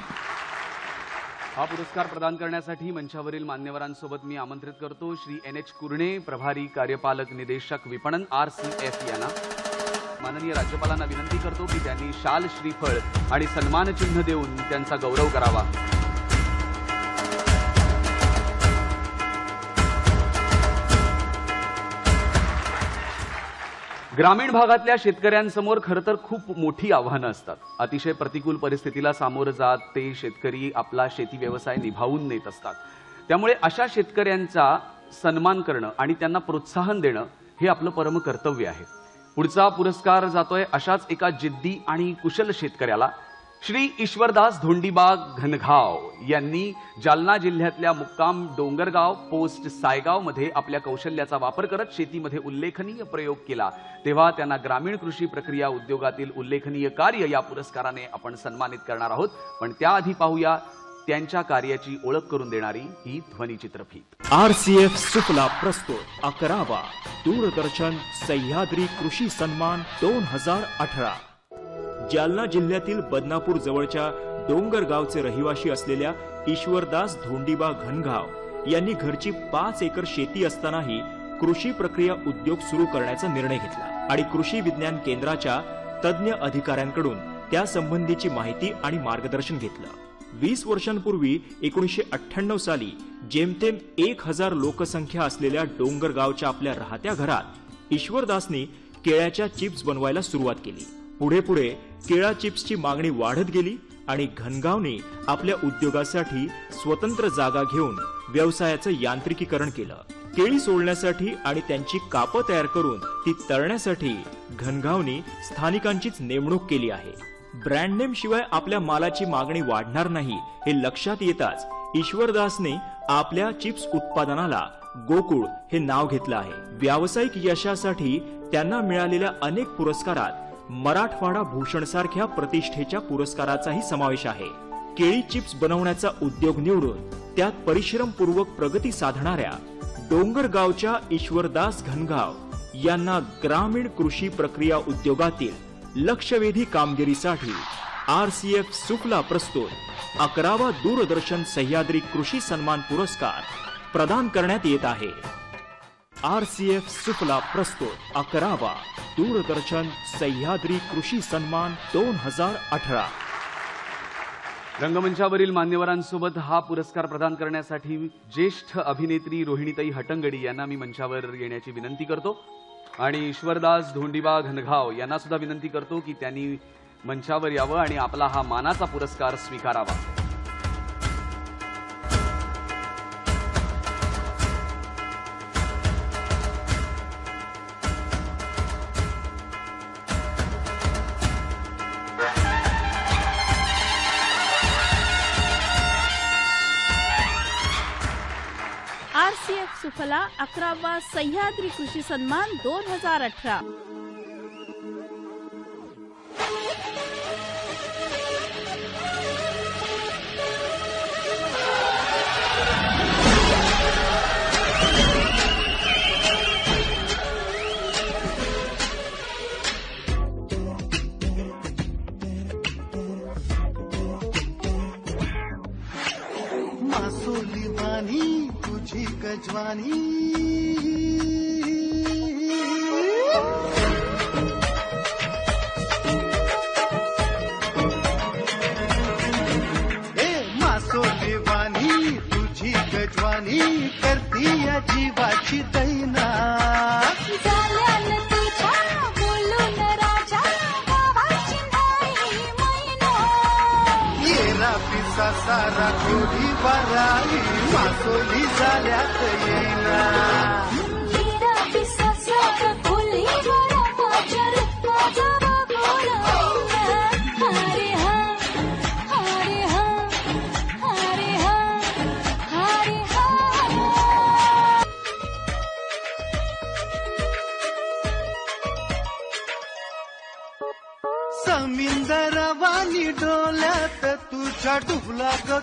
हा पुरस्कार प्रदान करण्यासाठी मंचावरील मान्यवरांसोबत मी आमंत्रित करतो श्री एन एच कुर्णे प्रभारी कार्यपालक निदेशक विपणन आर सी एफ यांना. माननीय राज्यपालांना विनंती करतो की त्यांनी शाल श्रीफळ आणि सन्मानचिन्ह देऊन त्यांचा गौरव करावा. ग्रामीण भागातल्या शेतकऱ्यांसमोर खरं तर खूप मोठी आव्हानं असतात. अतिशय प्रतिकूल परिस्थितीला सामोरं जात ते शेतकरी आपला शेती व्यवसाय निभावून नेत असतात. त्यामुळे अशा शेतकऱ्यांचा सन्मान करणं आणि त्यांना प्रोत्साहन देणं हे आपलं परम कर्तव्य आहे. पुढचा पुरस्कार जातोय अशाच एका जिद्दी आणि कुशल शेतकऱ्याला. श्री ईश्वरदास धोंडीबाग घनघाव यांनी जालना जिल्ह्यातल्या मुक्काम डोंगरगाव पोस्ट सायगावमध्ये आपल्या कौशल्याचा वापर करत शेतीमध्ये उल्लेखनीय प्रयोग केला. तेव्हा त्यांना ग्रामीण कृषी प्रक्रिया उद्योगातील उल्लेखनीय कार्य या पुरस्काराने आपण सन्मानित करणार आहोत. पण त्याआधी पाहूया त्यांच्या कार्याची ओळख करून देणारी ही ध्वनिचित्रफीत आर सी एफ सुफला प्रस्तुत अकरावा दूरदर्शन सह्याद्री कृषी सन्मान दोन हजार अठरा. जालना जिल्ह्यातील बदनापूर जवळच्या डोंगर गावचे रहिवाशी असलेल्या ईश्वरदास धोंडीबा घनगाव यांनी घरची पाच एकर शेती असतानाही कृषी प्रक्रिया उद्योग सुरू करण्याचा निर्णय घेतला आणि कृषी विज्ञान केंद्राच्या तज्ज्ञ अधिकाऱ्यांकडून त्यासंबंधीची माहिती आणि मार्गदर्शन घेतलं. वीस वर्षांपूर्वी एकोणीसशे अठ्ठ्याण्णव साली जेमतेम एक हजार लोकसंख्या असलेल्या डोंगरगावच्या आपल्या राहत्या घरात ईश्वरदासनी केळ्याच्या चिप्स बनवायला सुरुवात केली. पुढे पुढे केळा चिप्सची मागणी वाढत गेली आणि घनगावने आपल्या उद्योगासाठी स्वतंत्र जागा घेऊन व्यवसायाचं यांत्रिकीकरण केलं. केळी सोलण्यासाठी आणि त्यांची कापं तयार करून ती तळण्यासाठी घनगावने स्थानिकांचीच नेमणूक केली आहे. ब्रँड नेम शिवाय आपल्या मालाची मागणी वाढणार नाही हे लक्षात येताच ईश्वरदासने आपल्या चिप्स उत्पादनाला गोकुळ हे नाव घेतलं आहे. व्यावसायिक यशासाठी त्यांना मिळालेल्या अनेक पुरस्कारात मराठवाडा भूषण सारख्या प्रतिष्ठेच्या पुरस्काराचाही समावेश आहे. केळी चिप्स बनवण्याचा उद्योग निवडून त्यात परिश्रमपूर्वक प्रगती साधणाऱ्या डोंगरगावच्या ईश्वरदास घनगाव यांना ग्रामीण कृषी प्रक्रिया उद्योगातील लक्षवेधी कामगिरीसाठी आर सी एफ सुफला प्रस्तुत अकरावा दूरदर्शन सह्याद्री कृषी सन्मान पुरस्कार प्रदान करण्यात येत आहे. आर सी एफ सुफला प्रस्तुत अकरावा दूरदर्शन सह्याद्री कृषी सन्मान दोन हजार अठरा. रंगमंचावरील मान्यवरांसोबत हा पुरस्कार प्रदान करण्यासाठी ज्येष्ठ अभिनेत्री रोहिणीताई हटंगडी यांना मी मंचावर येण्याची विनंती करतो. आणि ईश्वरदास धोंडीबा घनघाव यांना सुद्धा विनंती करतो की त्यांनी मंचावर यावं आणि आपला हा मानाचा पुरस्कार स्वीकारावा. सी अकरावा सह्याद्री कृषी सन्मान दोन हजार अठरा. तुझी गजवानी ए मासोली वाणी तुझी गजवानी करती या जीवाची दैना येरा पिसा सारा कोडी पराई मासोली झाल्यात येईना। समिंदरवानी डोल्यात तुझ्या डुबला ग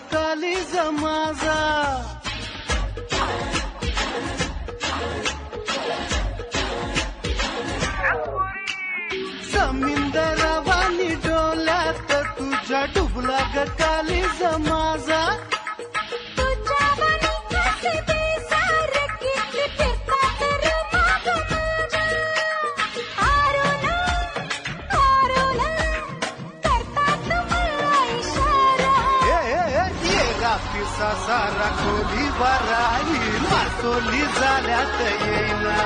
काली माझा. समिंदरवानी डोल्यात तुझ्या डुबला ग काली माझा. मासोली झाल्यात येईना.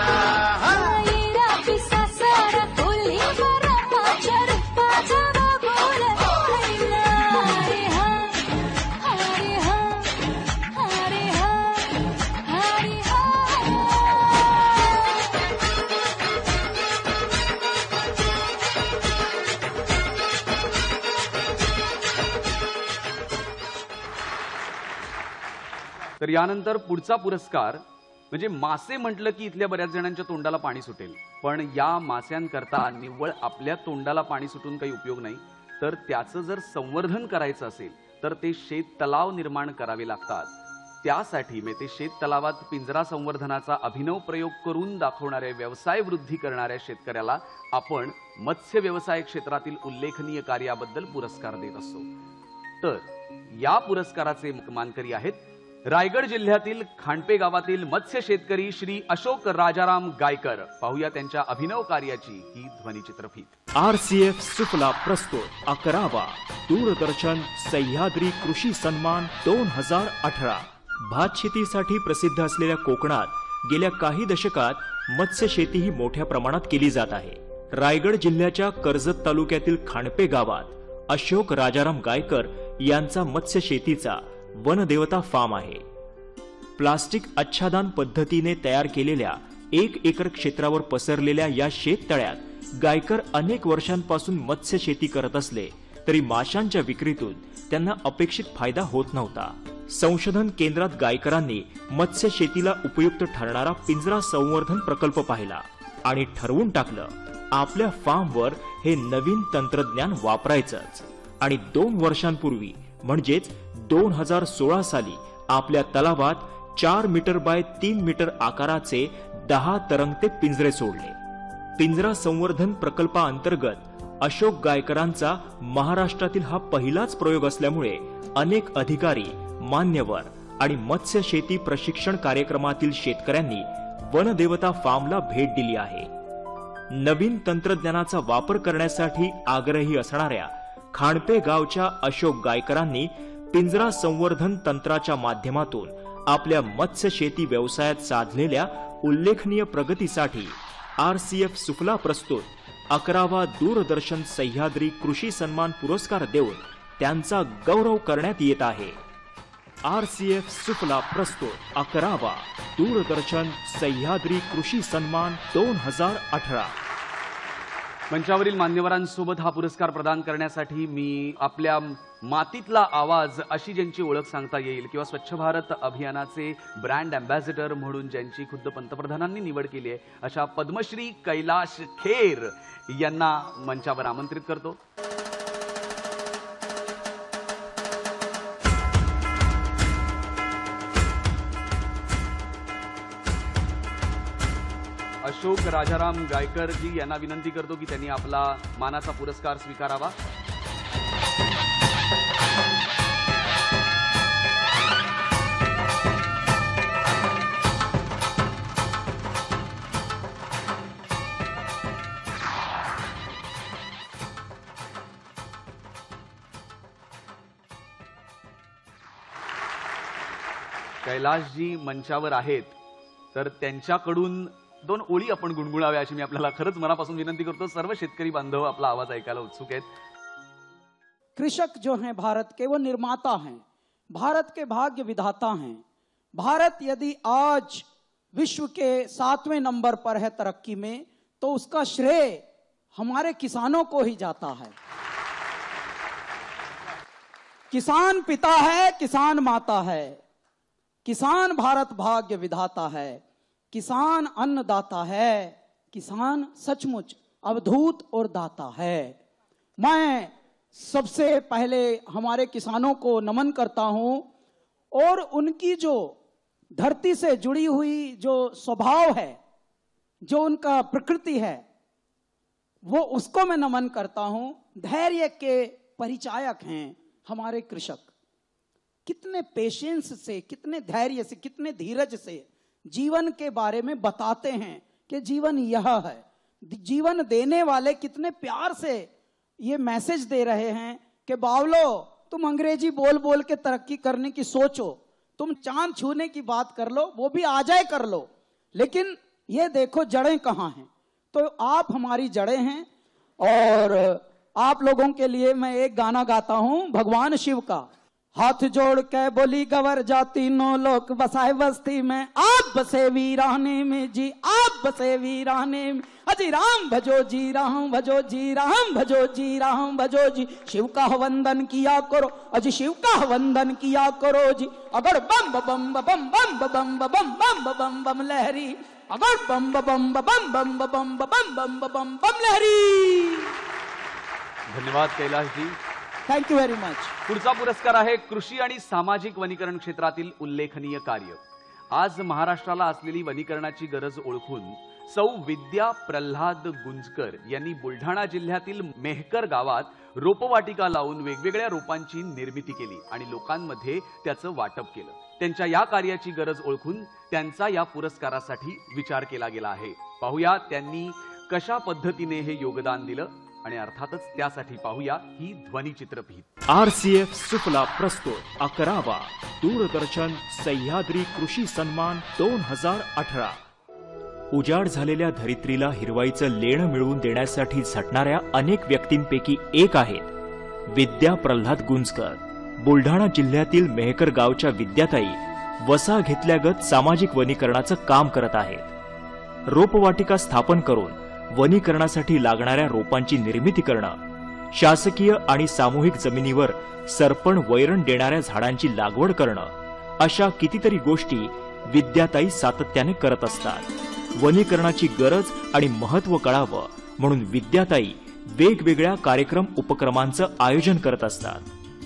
तर यानंतर पुढचा पुरस्कार म्हणजे मासे म्हटलं की इथल्या बऱ्याच जणांच्या तोंडाला पाणी सुटेल. पण या मास्यांकरता निव्वळ आपल्या तोंडाला पाणी सुटून काही उपयोग नाही. तर त्याचं जर संवर्धन करायचं असेल तर ते शेत तलाव निर्माण करावे लागतात. त्यासाठी मी ते शेत तलावात पिंजरा संवर्धनाचा अभिनव प्रयोग करून दाखवणाऱ्या व्यवसाय वृद्धी करणाऱ्या शेतकऱ्याला आपण मत्स्य व्यवसाय क्षेत्रातील उल्लेखनीय कार्याबद्दल पुरस्कार देत असतो. तर या पुरस्काराचे मानकरी आहेत रायगड जिल्ह्यातील खांडपे गावातील मत्स्य शेतकरी श्री अशोक राजाराम गायकर. पाहूया त्यांच्या अभिनव कार्याची ही ध्वनिचित्रफीत आर सी एफ सुफला प्रस्तुत अकरावा. दूरदर्शन सह्याद्री कृषी सन्मान दोन हजार अठरा. भात शेतीसाठी प्रसिद्ध असलेल्या कोकणात गेल्या काही दशकात मत्स्य शेती ही मोठ्या प्रमाणात केली जात आहे. रायगड जिल्ह्याच्या कर्जत तालुक्यातील खांडपे गावात अशोक राजाराम गायकर यांचा मत्स्य शेतीचा वनदेवता फार्म आहे. प्लास्टिक आच्छादन पद्धतीने तयार केलेल्या एक एकर क्षेत्रावर पसरलेल्या या शेततळ्यात गायकर अनेक वर्षांपासून मत्स्य शेती करत असले तरी माशांच्या विक्रीतून त्यांना अपेक्षित फायदा होत नव्हता. संशोधन केंद्रात गायकरांनी मत्स्य शेतीला उपयुक्त ठरणारा पिंजरा संवर्धन प्रकल्प पाहिला आणि ठरवून टाकलं आपल्या फार्मवर हे नवीन तंत्रज्ञान वापरायचंच आणि दोन वर्षांपूर्वी म्हणजेच दोन हजार सोळा साली आपल्या तलावात चार मीटर बाय तीन मीटर आकाराचे दहा तरंगते पिंजरे सोडले. पिंजरा संवर्धन प्रकल्पाअंतर्गत अशोक गायकरांचा महाराष्ट्रातील हा पहिलाच प्रयोग असल्यामुळे अनेक अधिकारी मान्यवर आणि मत्स्य शेती प्रशिक्षण कार्यक्रमातील शेतकऱ्यांनी वनदेवता फार्मला भेट दिली आहे. नवीन तंत्रज्ञानाचा वापर करण्यासाठी आग्रही असणाऱ्या खांडपे गावच्या अशोक गायकरांनी पिंजरा संवर्धन तंत्राच्या माध्यमातून आपल्या मत्स्य शेती व्यवसायात साधलेल्या उल्लेखनीय प्रगतीसाठी आर सी एफ सुफला प्रस्तुत अकरावा दूरदर्शन सह्याद्री कृषी सन्मान पुरस्कार देऊन त्यांचा गौरव करण्यात येत आहे. आर सी एफ सुफला प्रस्तुत अकरावा दूरदर्शन सह्याद्री कृषी सन्मान दोन हजार अठरा. मंचावरील मान्यवरांसोबत हा पुरस्कार प्रदान करण्यासाठी मी आपल्या मातीतला आवाज अशी ज्यांची ओळख सांगता येईल किंवा स्वच्छ भारत अभियानाचे ब्रँड अँबॅसेडर म्हणून ज्यांची खुद्द पंतप्रधानांनी निवड केली आहे अशा पद्मश्री कैलाश खेर यांना मंचावर आमंत्रित करतो. अशोक राजाराम गायकर जी यांना विनंती करतो की त्यांनी आपला मानाचा पुरस्कार स्वीकारावा. कैलाशजी मंचावर आहेत तर त्यांच्याकडून दोन ओळी आपण गुणगुणाव्या अशी मी आपल्याला खरंच मनापासून विनंती करतो. सर्व शेतकरी बांधव आपला आवाज़ ऐकायला उत्सुक आहेत. कृषक जो हैं, भारत के वो निर्माता हैं। भारत के भाग्य विधाता हैं। भारत यदि आज विश्व के सातवें नंबर पर है तरक्की में तो उसका श्रेय हमारे किसानों को ही जाता है। किसान पिता है, किसान माता है। किसान भारत भाग्य विधाता है। किसान अन्नदाता है, किसान सचमुच अवधूत और दाता है। मैं सबसे पहले हमारे किसानों को नमन करता हूँ और उनकी जो धरती से जुड़ी हुई जो स्वभाव है, जो उनका प्रकृति है, वो उसको मैं नमन करता हूँ। धैर्य के परिचायक हैं हमारे कृषक। कितने पेशेंस से, कितने धैर्य से, कितने धीरज से जीवन के बारे में बताते हैं कि जीवन यह है। जीवन देने वाले कितने प्यार से ये मैसेज दे रहे हैं कि बावलो, तुम अंग्रेज़ी बोल बोल के तरक्की करने की सोचो, तुम चाँद छूने की बात कर लो, वो भी आ जाए कर लो। लेकिन ये देखो जड़ें कहाँ हैं। तो आप हमारी जड़ें हैं और आप लोगों के लिए मैं एक गाना गाता हूँ, भगवान शिव का। हाथ जोड़ के बोली गवर जाती नो लोक बसाए बस्ती में आप बसे वीराने में जी आप बसे वीराने में अजी राम भजो जी राम भजो जी राम भजो जी राम भजो जी शिव का वंदन किया करो अजी शिव का वंदन किया करो जी अगर बम बम बम बम बम बम बम बम बम लहरी अगर बम बम बम बम बम बम बम बम बम लहरी धन्यवाद Kailash ji thank you very much पुढचा पुरस्कार आहे कृषी आणि सामाजिक वनीकरण क्षेत्रातील उल्लेखनीय कार्य. आज महाराष्ट्राला असलेली वनीकरणाची गरज ओळखून सौ विद्या प्रल्हाद गुंजकर यांनी बुलढाणा जिल्ह्यातील मेहकर गावात रोपवाटिका लावून वेगवेगळ्या रोपांची निर्मिती केली आणि लोकांमध्ये त्याचं वाटप केलं. त्यांच्या या कार्याची गरज ओळखून त्यांचा या पुरस्कारासाठी विचार केला गेला आहे. पाहूया त्यांनी कशा पद्धतीने हे योगदान दिलं. आणि अर्थातच त्यासाठी पाहूया ही ध्वनी चित्रफीत. आर सी एफ सुफला प्रस्तुत अकरावा. दूरदर्शन सह्याद्री कृषी सन्मान दोन हजार अठरा. उजाड झालेल्या धरित्रीला हिरवाईचं लेणं मिळवून देण्यासाठी झटणाऱ्या अनेक व्यक्तींपैकी एक आहेत विद्या प्रल्हाद गुंजकर. बुलढाणा जिल्ह्यातील मेहकर गावच्या विद्याताई वसा घेतल्यागत सामाजिक वनीकरणाचं काम करत आहेत. रोपवाटिका स्थापन करून वनीकरणासाठी लागणाऱ्या रोपांची निर्मिती करणं शासकीय आणि सामूहिक जमिनीवर सरपण वैरण देणाऱ्या झाडांची लागवड करणं अशा कितीतरी गोष्टी विद्याताई सातत्याने करत असतात. वनीकरणाची गरज आणि महत्त्व कळावं म्हणून विद्याताई वेगवेगळ्या कार्यक्रम उपक्रमांचं आयोजन करत असतात.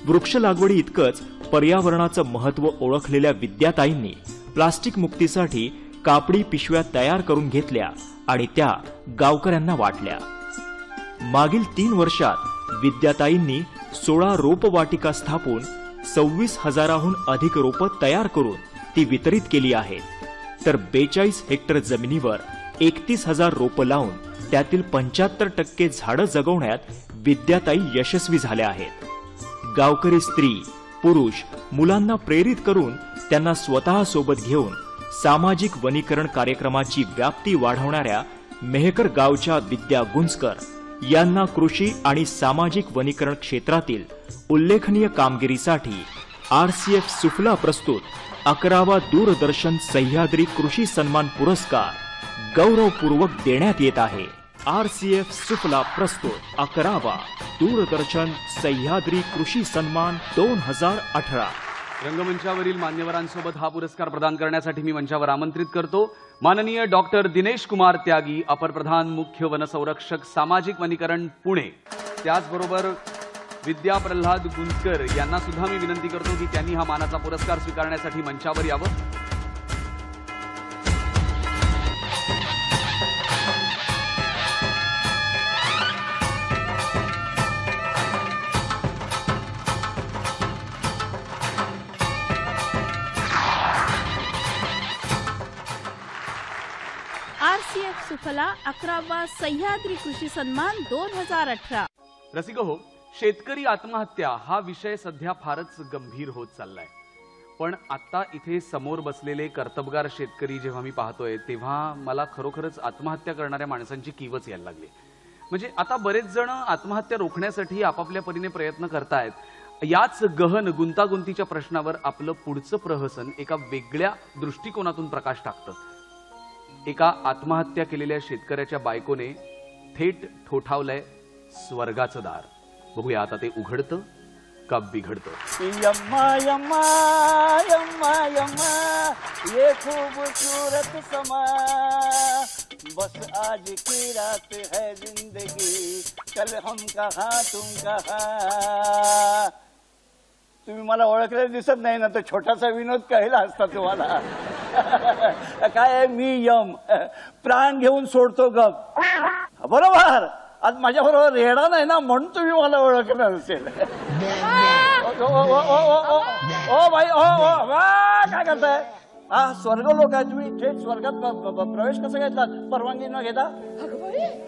वृक्ष लागवडी इतकंच पर्यावरणाचं महत्त्व ओळखलेल्या विद्याताईंनी प्लास्टिक मुक्तीसाठी कापडी पिशव्या तयार करून घेतल्या आणि त्या गावकऱ्यांना वाटल्या. मागील तीन वर्षात विद्याताईंनी सोळा रोपवाटिका स्थापून सव्वीस हजाराहून अधिक रोपं तयार करून ती वितरित केली आहेत. तर बेचाळीस हेक्टर जमिनीवर एकतीस हजार रोपं लावून त्यातील पंच्याहत्तर टक्के झाडं जगवण्यात विद्याताई यशस्वी झाल्या आहेत. गावकरी स्त्री पुरुष मुलांना प्रेरित करून त्यांना स्वतः सोबत घेऊन सामाजिक वनीकरण कार्यक्रमाची व्याप्ती वाढवणाऱ्या मेहकर गावच्या विद्या गुंजकर यांना कृषी आणि सामाजिक वनीकरण क्षेत्रातील उल्लेखनीय कामगिरीसाठी आरसीएफ सुफला प्रस्तुत अकरावा दूरदर्शन सह्याद्री कृषी सन्मान पुरस्कार गौरवपूर्वक देण्यात येत आहे. आरसीएफ सुफला प्रस्तुत अकरावा दूरदर्शन सह्याद्री कृषी सन्मान दोन हजार अठरा. रंगमंचावरील मान्यवरांसोबत हा पुरस्कार प्रदान करण्यासाठी मी मंचावर आमंत्रित करतो. माननीय डॉक्टर दिनेश कुमार त्यागी अपर प्रधान मुख्य वनसंरक्षक सामाजिक वनीकरण पुणे. त्याचबरोबर विद्या प्रल्हाद गुंजकर यांना सुद्धा मी विनंती करतो की त्यांनी हा मानाचा पुरस्कार स्वीकारण्यासाठी मंचावर यावं. सुफला अकरावा सह्याद्री कृषी सन्मान दोन हजार अठरा. रसिक हो शेतकरी आत्महत्या हा विषय सध्या फारच गंभीर होत चाललाय. पण आता इथे समोर बसलेले कर्तबगार शेतकरी जेव्हा मी पाहतोय तेव्हा मला खरोखरच आत्महत्या करणाऱ्या माणसांची कीवच यायला लागली. म्हणजे आता बरेच जण आत्महत्या रोखण्यासाठी आपापल्या परीने प्रयत्न करतायत. याच गहन गुंतागुंतीच्या प्रश्नावर आपलं पुढचं प्रहसन एका वेगळ्या दृष्टिकोनातून प्रकाश टाकतं. एका आत्महत्या केलेल्या शेतकऱ्याच्या बायकोने थेट ठोठावलंय स्वर्गाचं दार. बघूया आता ते उघडतं का बिघडतं. यम्मा यम्मा यम्मा यम्मा ये खूबसूरत समा. बस आज की रात है जिंदगी कल हम कहा तुम कहा? तुम्ही मला ओळखलेलं दिसत नाही ना तर छोटासा विनोद कळला असता तुम्हाला काय मी यम प्राण घेऊन सोडतो गप बरोबर आज माझ्या बरोबर रेडा नाही ना म्हणून तुम्ही मला ओळखलं नसेल ओ, ओ, ओ, ओ, बाई ओ वा, काय करताय हा स्वर्ग लोक आहे तुम्ही थेट स्वर्गात प- प- प- प्रवेश कसा घेतला? परवानगी न घेता?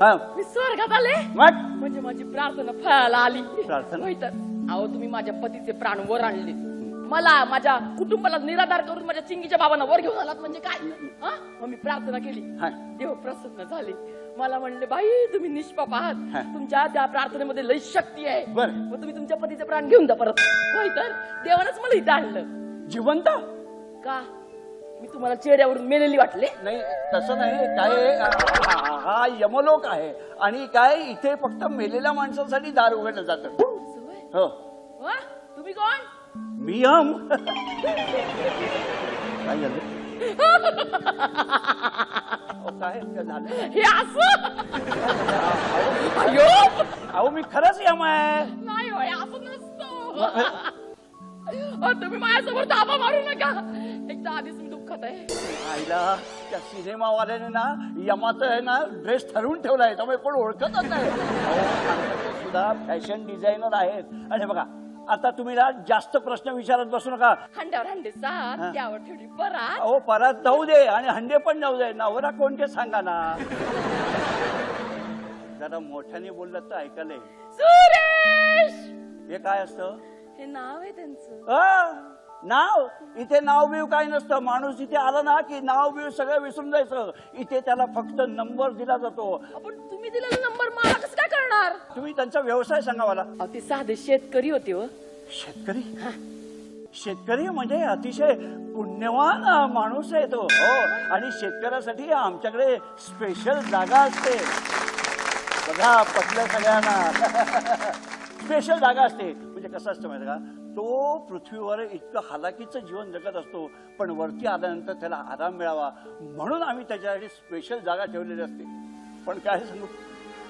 हा. मी स्वर्गात आले. मग? म्हणजे माझी प्रार्थना फळाला आली. प्रार्थना? होय तर. अहो तुम्ही माझ्या पतीचे प्राण वर आणले. मला माझ्या कुटुंबाला निराधार करून माझ्या चिंगीच्या बाबांना वर घेऊन आलात म्हणजे काय? हा? मग मी प्रार्थना केली. हा. देव प्रसन्न झाले. मला म्हणले बाई तुम्ही निष्पाप आहात. तुमच्या त्या प्रार्थनेमध्ये लई शक्ती आहे. बरं. मग तुम्ही तुमच्या पतीचे प्राण घेऊन जा परत. होय तर. देवानच मला इथं आणलं. जिवंत? का? मी तुम्हाला चेहऱ्यावरून मेलेली वाटले. नाही तसं नाही. काय हा- हा यमलोक आहे. आणि काय इथे फक्त मेलेल्या माणसांसाठी दार उघडलं जातं. हो. वा, तुम्ही कोण? मी यम काय झालं? अहो, काय झालं? हे असं? अयो अहो मी खरंच यम आहे. नाही होय असं नसतं. तुम्ही माझ्यासमोर दाबा मारू नका एकदा आधीच मी दुःखात आहे आईला त्या सिनेमावाल्याने ना यमाचं आहे ना ड्रेस ठरवून ठेवलाय त्यामुळे कोण ओळखतच नाही. अहो, सुद्धा फॅशन डिझायनर आहेत. आणि बघा आता तुम्ही ना जास्त प्रश्न विचारत बसू नका. हंड्यावर हंडे सात त्यावर ठेवली परात. अहो परत जाऊ दे आणि हंडे पण जाऊ दे. नवरा कोणते सांगा ना. जरा मोठ्याने बोललं तर ऐकायला येईल. सुरेश! हे काय असतं? हे नाव आहे त्यांचं. नाव इथे नाव बिव काय नसतं. माणूस इथे आला ना की नाव बिव सगळं विसरून जायचं. इथे त्याला फक्त नंबर दिला जातो. आपण तुम्ही दिलेला नंबर मला कसं काय करणार तुम्ही त्यांचा व्यवसाय सांगा मला. अहो, ते साधे शेतकरी होते हो. शेतकरी? शेतकरी म्हणजे अतिशय पुण्यवान माणूस आहे तो. हो आणि शेतकऱ्यासाठी आमच्याकडे स्पेशल जागा असते. बघा पटलं सगळ्यांना. स्पेशल जागा असते. म्हणजे कसं असतं माहिती का? तो पृथ्वीवर इतकं हालाकीचं जीवन जगत असतो पण वरती आल्यानंतर त्याला आराम मिळावा. म्हणून आम्ही त्याच्यासाठी स्पेशल जागा ठेवलेली असते. पण काय सांगू?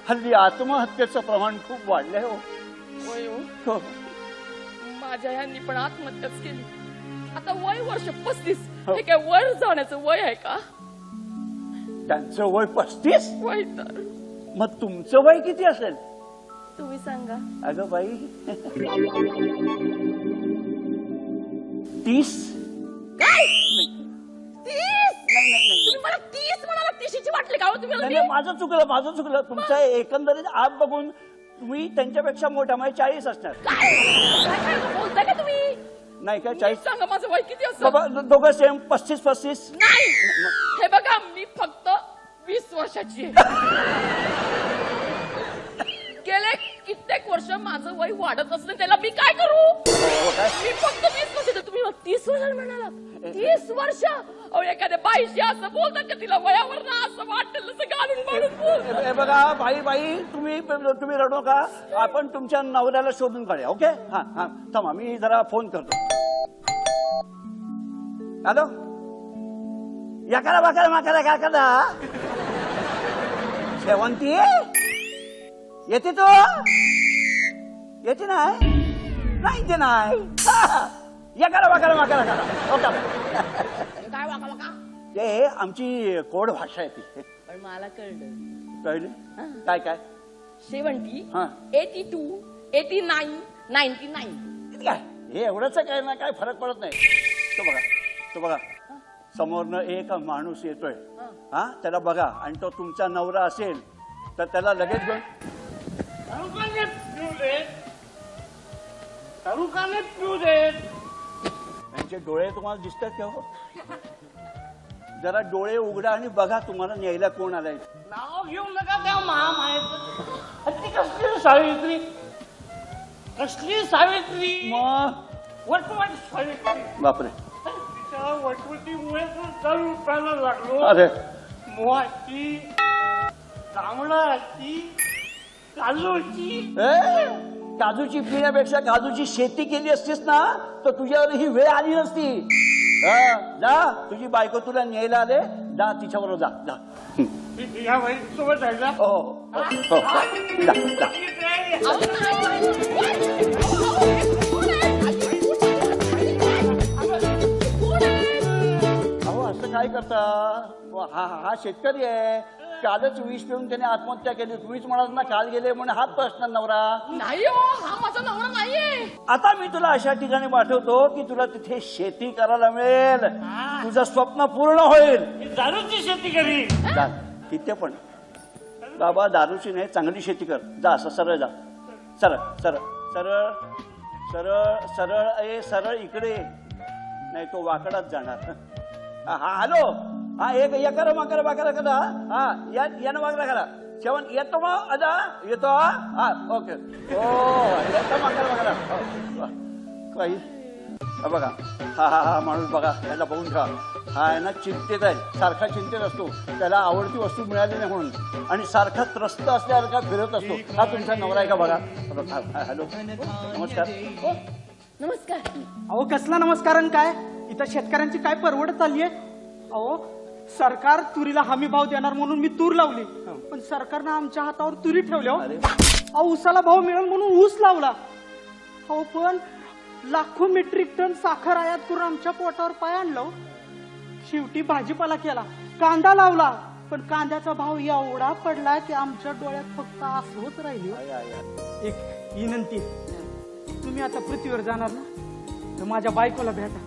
हल्ली आत्महत्येचं प्रमाण खूप वाढलंय हो. होय हो. हो. माझ्या ह्यांनी पण आत्महत्याच केली. आता वय वर्ष पस्तीस. हो. हे काय वर जाण्याचं वय आहे का? त्यांचं वय पस्तीस? वय तर. मग तुमचं वय किती असेल? तुम्ही सांगा. अगं बाई. तीस. काय? तीस? तुम्ही मला तीस म्हणाला तीशीची वाटली का हो तुम्ही नाही नाही, माझं चुकलं माझं चुकलं. तुमचं एकंदरीत आप बघून तुम्ही त्यांच्यापेक्षा मोठा म्हणजे चाळीस असणार. काय? काय बोलताय का तुम्ही? नाही का नीट चाळीस? सांगा माझं वय किती असं? बाबा, दो- दोघं सेम पस्तीस पस्तीस. नाही. हे बघा मी फक्त वीस वर्षाची आहे. गेले कित्येक वर्ष माझं वय वाढत असलं त्याला मी काय करू? मी फक्त वीस वर्ष तुम्ही तीस वर्ष म्हणाला तीस वर्ष? अहो एखाद्या बाईशी असं बोलतात का तिला वयावर ना असं वाटेल असं घालून मारून बोल. हे बघा बाई बाई तुम्ही तुम्ही रडू नका. आपण तुमच्या नवऱ्याला शोधून काढूया ओके? हा हा थांबा मी जरा फोन करतो. हॅलो? या करा बा करा मा करा काय करा? शेवंती? येते तू? येते नाही? नाही ते नाही. या करा बा करा करा काय वाका वाका? ते आमची कोड भाषा आहे ती. पण मला कळलं. कळली? काय काय? सेवन्टी हा. Eighty two eighty nine ninety nine. काय? हे एवढंच काय? ना काय फरक पडत नाही. तो बघा तो बघा. समोरनं एक माणूस येतोय. हा. त्याला बघा. आणि तो तुमचा नवरा असेल तर त्याला लगेच घेऊन त्यांचे डोळे तुम्हाला दिसतात का हो? जरा डोळे उघडा आणि बघा तुम्हाला न्यायला कोण आलाय. नाव घेऊ नका त्या महामायेचं. ती कसली सावित्री? कसली सावित्री? वटवट सावित्री. बापरे. तिच्या वटवटीमुळे तर उठायला लागलो. अरे. मोहाची जांभळाची काजूची? ए, काजूची पिण्यापेक्षा काजूची शेती केली असतीस ना तर तुझ्यावर ही वेळ आली नसती. हा, जा तुझी बायको तुला न्यायला आले जा तिच्याबरोबर जा जा. या वहिनी सोबत जायला. हो हो, हो, हो. जा जा. अहो असं काय करता? वा, हा हा हा शेतकरी आहे. कालच विष पिऊन त्याने आत्महत्या केली तुम्हीच म्हणाल ना काल गेले म्हणून हात असणार नवरा. नाही हो हा माझा नवरा नाहीये. आता मी तुला अशा ठिकाणी पाठवतो की तुला तिथे शेती करायला मिळेल. तुझं स्वप्न पूर्ण होईल. दारूची शेती करी जा तिथे पण. बाबा दारूची नाही चांगली शेती कर. जा असं सरळ जा. सरळ सरळ सरळ सरळ सरळ ए सरळ इकडे. ये. नाही तो वाकडाच जाणार. हा, हॅलो. हा एक या करा मा करा करा करा हा या यानं वागला करा. शेवण येतो मग? अजा येतो? हा हा ओके. हो येतो मा करा करा हो. काही? हा बघा. हा हा हा माणूस बघा. याला बघून ठेवा हा आहे ना चिंतेत आहे. सारखा चिंतेत असतो. त्याला आवडती वस्तू मिळाली नाही म्हणून. आणि सारखा त्रस्त असल्यासारखा फिरत असतो? हा तुमचा नवरा आहे का बघा? हॅलो. नमस्कार. हो, नमस्कार. अहो कसला नमस्कारण काय? इथं शेतकऱ्यांची काय परवडत चालली आहे? अहो सरकार तुरीला हमी भाव देणार म्हणून मी तूर लावली. पण सरकारनं आमच्या हातावर तुरी ठेवल्या हो. अहो ऊसाला भाव मिळेल म्हणून ऊस लावला. अहो पण लाखो मेट्रिक टन साखर आयात करून आमच्या पोटावर पाय आणलं हो. शेवटी भाजीपाला केला. कांदा लावला. पण कांद्याचा भाव एवढा पडला की आमच्या डोळ्यात फक्त आसवच राहिली हो. एक विनंती. तुम्ही आता पृथ्वीवर जाणार ना तर माझ्या बायकोला भेटा.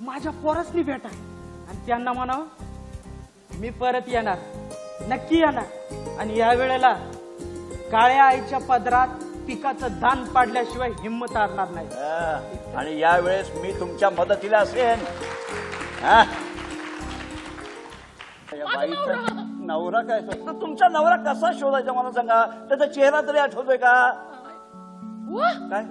माझ्या पोरासनी भेटा. आणि त्यांना म्हणावं मी परत येणार. नक्की येणार. आणि या वेळेला काळ्या आईच्या पदरात पिकाचं दान पाडल्याशिवाय हिंमत आणणार नाही. हा, आणि यावेळेस मी तुमच्या मदतीला असेन. हा? या बाईचा नवरा. काय शोध- तुमचा नवरा कसा शोधायचा मला सांगा? त्याचा चेहरा तरी आठवतोय का? वा. काय?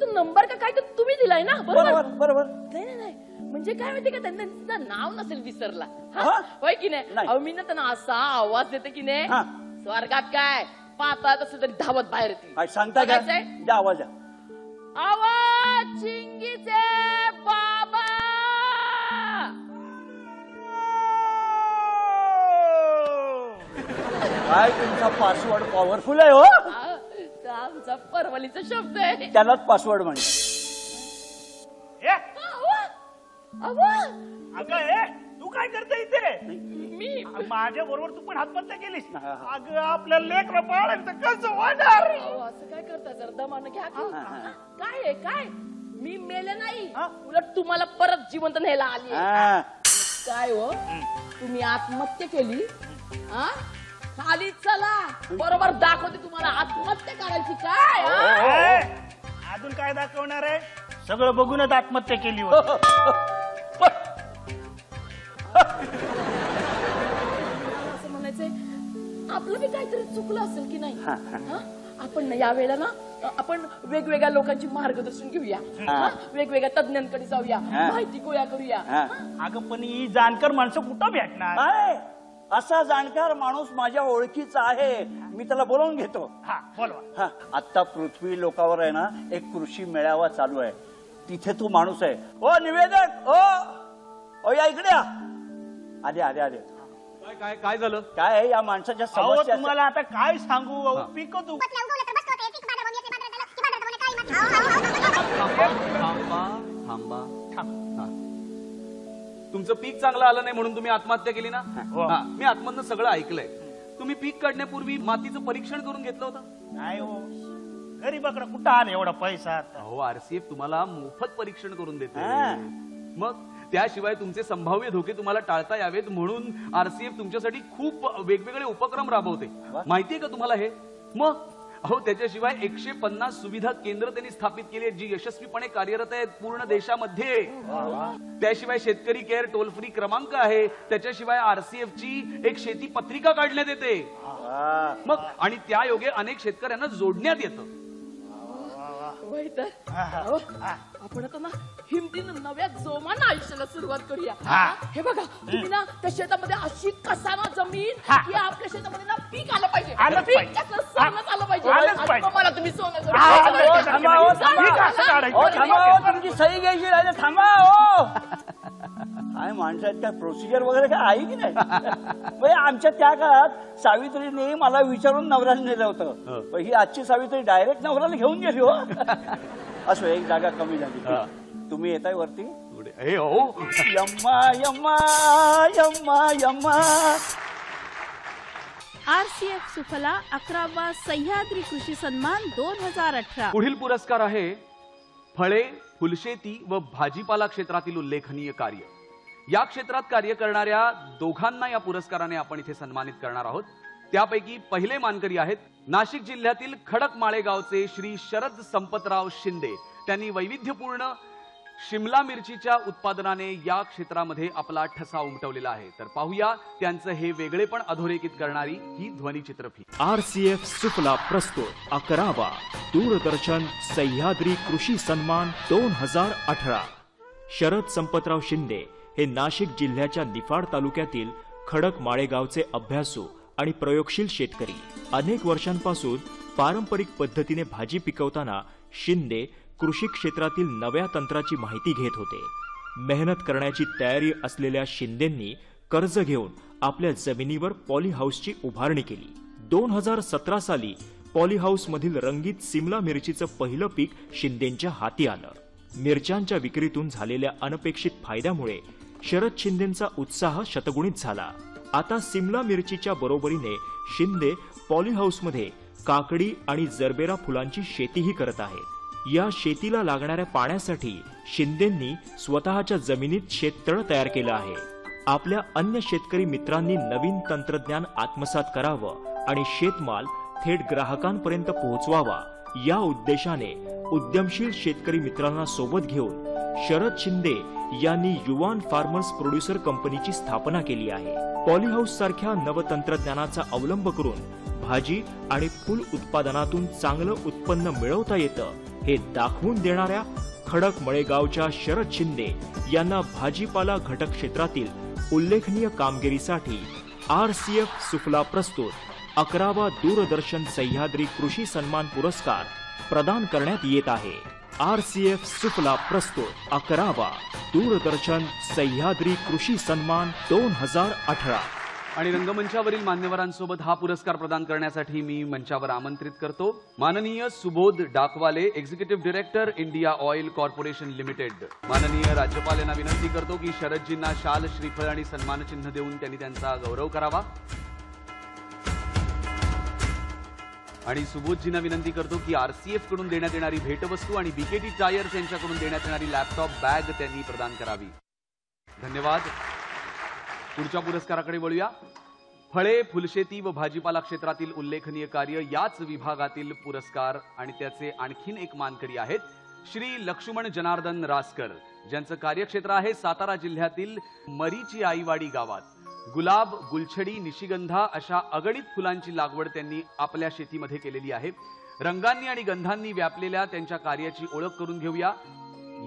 तो नंबर का काय तर तुम्ही दिलाय ना? बरोबर बरोबर. नाही नाही नाही. म्हणजे काय माहिती का त्यांना तिचं नाव नसेल विसरला हा? हा? होय की नाही नाही. अहो मी ना त्यांना असा आवाज देते की नाही हा. स्वर्गात काय पाहतात असं तरी धावत बाहेर येतील काय सांगता का बघायचंय? द्या आवाज द्या आवाज चिंगीचे बाबा काय तुमचा पासवर्ड पॉवरफुल आहे हो हा, तो आमचा परवलीचा शब्द आहे त्यालाच पासवर्ड म्हणतात अगं! ए तू काय करते इथे? मी? माझ्या बरोबर तू पण आत्महत्या केलीस. अगं आपल्या लेख पाळायचं कसं होणार? अहो, असं काय करता जर दमानं घ्या की. काय आहे काय? मी मेले नाही. उलट तुम्हाला परत जिवंत न्यायला आली आहे. हा. काय हो? तुम्ही आत्महत्या केली? हा? खाली चला. बरोबर दाखवते तुम्हाला. आत्महत्या करायची काय? हा? ए, अजून काय दाखवणार आहे? सगळं बघूनच आत्महत्या केली होती. असं म्हणायचंय आपलं बी काहीतरी चुकलं असेल की नाही? हा? आपण ना या वेळेला ना आपण वेगवेगळ्या लोकांची मार्गदर्शन घेऊया. हा? वेगवेगळ्या तज्ञांकडे जाऊया हा. माहिती गोळा करूया. अगं पण ही जाणकार माणसं कुठं भेटणार? काय? असा जाणकार माणूस माझ्या ओळखीचा आहे. मी त्याला बोलावून घेतो. हा बोलवा. हा आता पृथ्वी लोकावर आहे ना एक कृषी मेळावा चालू आहे. तिथे तू माणूस आहे. ओ निवेदक ओ ओ या इकडे या. आले आले आले काय काय काय झालं? काय आहे या माणसाच्या अहो समस्या? तुम्हाला आता काय सांगू? अहो, पिक तू. थांबा थांबा. हा. तुमचं पीक चांगलं आलं नाही म्हणून तुम्ही आत्महत्या केली ना? हा, मी आतमधनं सगळं ऐकलंय. तुम्ही पीक काढण्यापूर्वी मातीचं परीक्षण करून घेतलं होतं? नाही हो. गरीबाकडे कुठं आला एवढा पैसा? आता अहो आरसीएफ तुम्हाला मोफत परीक्षण करून देते. हा. मग त्याशिवाय तुमचे संभाव्य धोके तुम्हाला टाळता यावेत म्हणून आरसीएफ तुमच्यासाठी खूप वेगवेगळे उपक्रम राबवते. माहितीये का तुम्हाला हे? मग अहो त्याच्याशिवाय एकशे पन्नास सुविधा केंद्र त्यांनी स्थापित केली आहेत जी यशस्वीपणे कार्यरत आहेत पूर्ण देशामध्ये. त्याशिवाय शेतकरी केअर टोल फ्री क्रमांक आहे. त्याच्याशिवाय आरसीएफ ची एक शेती पत्रिका काढण्यात येते. मग आणि त्या योगे अनेक शेतकऱ्यांना जोडण्यात येतं. होय तर अहो, आपण आता ना हिमतीनं नव्या जोमानं आयुष्याला सुरुवात करूया. हा. हे बघा तुम्ही ना त्या शेतामध्ये अशी कसाना जमीन की आपल्या शेतामध्ये ना पीक आलं पाहिजे. आलंच पीक पाहिजे. त्यातलं सोनंच आलं पाहिजे. आलंच आणि पाहिजे. मग मला तुम्ही सोनं करून हा, द्यायचं. हो, थांबा, हो, थांबा. ठीक आहे, असं काढायचं. हो, थांबा, हो, तुमची सही घ्यायची राहिली थांबा हो. काय प्रोसिजर वगैरे काय आहे की नाही? म्हणजे आमच्या त्या काळात सावित्रीने मला विचारून नवऱ्याला नेलं होतं. पण ही आजची सावित्री डायरेक्ट नवऱ्याला घेऊन गेली हो. असो एक जागा कमी झाली. तुम्ही येताय वरती? ए हो यम्मा यम्मा यम्मा यम्मा. आर सी एफ सुफला अकरावा सह्याद्री कृषी सन्मान दोन हजार अठरा. पुढील पुरस्कार आहे फळे फुलशेती व भाजीपाला क्षेत्रातील उल्लेखनीय कार्य. या क्षेत्रात कार्य करणाऱ्या दोघांना या पुरस्काराने आपण इथे सन्मानित करणार आहोत. त्यापैकी पहिले मानकरी आहेत नाशिक जिल्ह्यातील खडक माळेगावचे श्री शरद संपतराव शिंदे. त्यांनी वैविध्यपूर्ण शिमला मिरचीच्या उत्पादनाने या क्षेत्रामध्ये आपला ठसा उमटवलेला आहे. तर पाहूया त्यांचं हे वेगळेपण अधोरेखित करणारी ही ध्वनिचित्रफित आर सी एफ सुफला प्रस्तुत अकरावा. दूरदर्शन सह्याद्री कृषी सन्मान दोन हजार अठरा. शरद संपतराव शिंदे. हे नाशिक जिल्ह्याच्या निफाड तालुक्यातील खडक माळेगावचे अभ्यासू आणि प्रयोगशील शेतकरी. अनेक वर्षांपासून पारंपरिक पद्धतीने भाजी पिकवताना शिंदे कृषी क्षेत्रातील नव्या तंत्राची माहिती घेत होते. मेहनत करण्याची तयारी असलेल्या शिंदेंनी कर्ज घेऊन आपल्या जमिनीवर पॉली हाऊसची उभारणी केली. दोन हजार सतरा साली पॉली मधील रंगीत सिमला मिरचीचं पहिलं पीक शिंदेंच्या हाती आलं. मिरच्यांच्या विक्रीतून झालेल्या अनपेक्षित फायद्यामुळे शरद शिंदेंचा उत्साह शतगुणित झाला. आता सिमला मिरचीच्या बरोबरीने शिंदे पॉली हाऊसमध्ये काकडी आणि जरबेरा फुलांची शेतीही करत आहेत. या शेतीला लागणाऱ्या पाण्यासाठी शिंदेंनी स्वतःच्या जमिनीत शेततळ तयार केलं आहे. आपल्या अन्य शेतकरी मित्रांनी नवीन तंत्रज्ञान आत्मसात करावं आणि शेतमाल थेट ग्राहकांपर्यंत पोहोचवावा या उद्देशाने उद्यमशील शेतकरी मित्रांना सोबत घेऊन शरद शिंदे यांनी युवान फार्मर्स प्रोड्युसर कंपनीची स्थापना केली आहे. पॉलीहाऊस सारख्या नवतंत्रज्ञानाचा अवलंब करून भाजी आणि फुल उत्पादनातून चांगलं उत्पन्न मिळवता येतं हे दाखवून देणाऱ्या खडक मळेगावच्या शरद शिंदे यांना भाजीपाला घटक क्षेत्रातील उल्लेखनीय कामगिरीसाठी आर सी एफ सुफला प्रस्तुत अकरावा दूरदर्शन सह्याद्री कृषी सन्मान पुरस्कार प्रदान करण्यात येत आहे. आर सी एफ सुफला प्रस्तुत अकरावा दूरदर्शन सह्याद्री कृषी सन्मान दोन हजार अठरा. आणि रंगमंचावरील मान्यवरांसोबत हा पुरस्कार प्रदान करण्यासाठी मी मंचावर आमंत्रित करतो. माननीय Subodh Dakwale executive director India oil corporation limited माननीय राज्यपाल यांना विनंती करतो की शरदजींना शाल श्रीफळ आणि सन्मानचिन्ह देऊन त्यांनी त्यांचा गौरव करावा. आणि सुबोधजींना विनंती करतो की आरसीएफकडून देण्यात येणारी भेटवस्तू आणि बीकेटी टायर्स यांच्याकडून देण्यात येणारी लॅपटॉप बॅग त्यांनी प्रदान करावी. धन्यवाद. पुढच्या पुरस्काराकडे वळूया. फळे फुलशेती व भाजीपाला क्षेत्रातील उल्लेखनीय कार्य याच विभागातील पुरस्कार आणि त्याचे आणखीन एक मानकरी आहेत श्री लक्ष्मण जनार्दन रासकर ज्यांचं कार्यक्षेत्र आहे सातारा जिल्ह्यातील मरीची आईवाडी गावात. गुलाब गुलछडी निशिगंधा अशा अगणित फुलांची लागवड त्यांनी आपल्या शेतीमध्ये केलेली आहे. रंगांनी आणि गंधांनी व्यापलेल्या त्यांच्या कार्याची ओळख करून घेऊया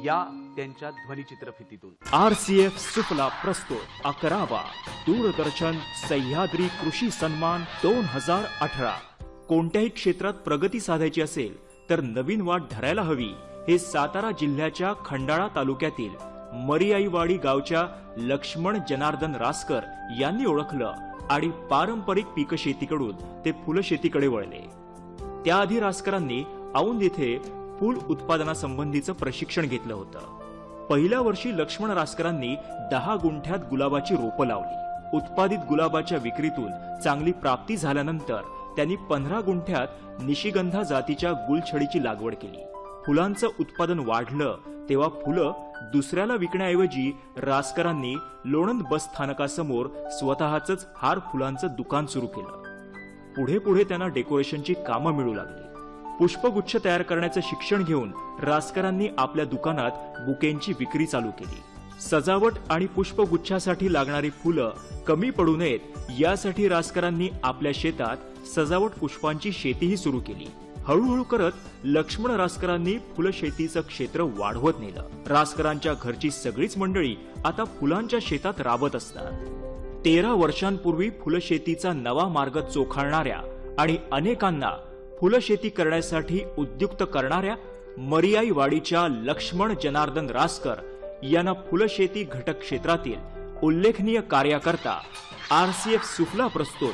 या त्यांच्या ध्वनिचित्रफितीतून आर सी एफ सुफला प्रस्तुत अकरावा दूरदर्शन सह्याद्री कृषी सन्मान दोन हजार अठरा. कोणत्याही क्षेत्रात प्रगती साधायची असेल तर नवीन वाट धरायला हवी हे सातारा जिल्ह्याच्या खंडाळा तालुक्यातील मरियाईवाडी गावच्या लक्ष्मण जनार्दन रासकर यांनी ओळखलं आणि पारंपरिक पीक शेतीकडून ते फुलशेतीकडे वळले. त्याआधी रासकरांनी औंध येथे फूल उत्पादनासंबंधीचं प्रशिक्षण घेतलं होतं. पहिल्या वर्षी लक्ष्मण रासकरांनी दहा गुंठ्यात गुलाबाची रोपं लावली. उत्पादित गुलाबाच्या विक्रीतून चांगली प्राप्ती झाल्यानंतर त्यांनी पंधरा गुंठ्यात निशिगंधा जातीच्या गुलछडीची लागवड केली. फुलांचं उत्पादन वाढलं तेव्हा फुलं दुसऱ्याला विकण्याऐवजी रासकरांनी लोणंद बस स्थानकासमोर स्वतःच हार फुलांचं दुकान सुरू केलं. पुढे पुढे त्यांना डेकोरेशनची कामं मिळू लागली. पुष्पगुच्छ तयार करण्याचं शिक्षण घेऊन रासकरांनी आपल्या दुकानात बुकेंची विक्री चालू केली. सजावट आणि पुष्पगुच्छासाठी लागणारी फुलं कमी पडू नयेत यासाठी रासकरांनी आपल्या शेतात सजावट पुष्पांची शेतीही सुरू केली. हळूहळू करत लक्ष्मण रासकरांनी फुलशेतीचं क्षेत्र वाढवत नेलं. रासकरांच्या घरची सगळीच मंडळी आता फुलांच्या शेतात राबत असतात. तेरा वर्षांपूर्वी फुलशेतीचा नवा मार्ग चोखाळणाऱ्या आणि अनेकांना फुलशेती करण्यासाठी उद्युक्त करणाऱ्या मरियाईवाडीच्या लक्ष्मण जनार्दन रासकर यांना फुलशेती घटक क्षेत्रातील उल्लेखनीय कार्याकरता आरसीएफ सुफला प्रस्तुत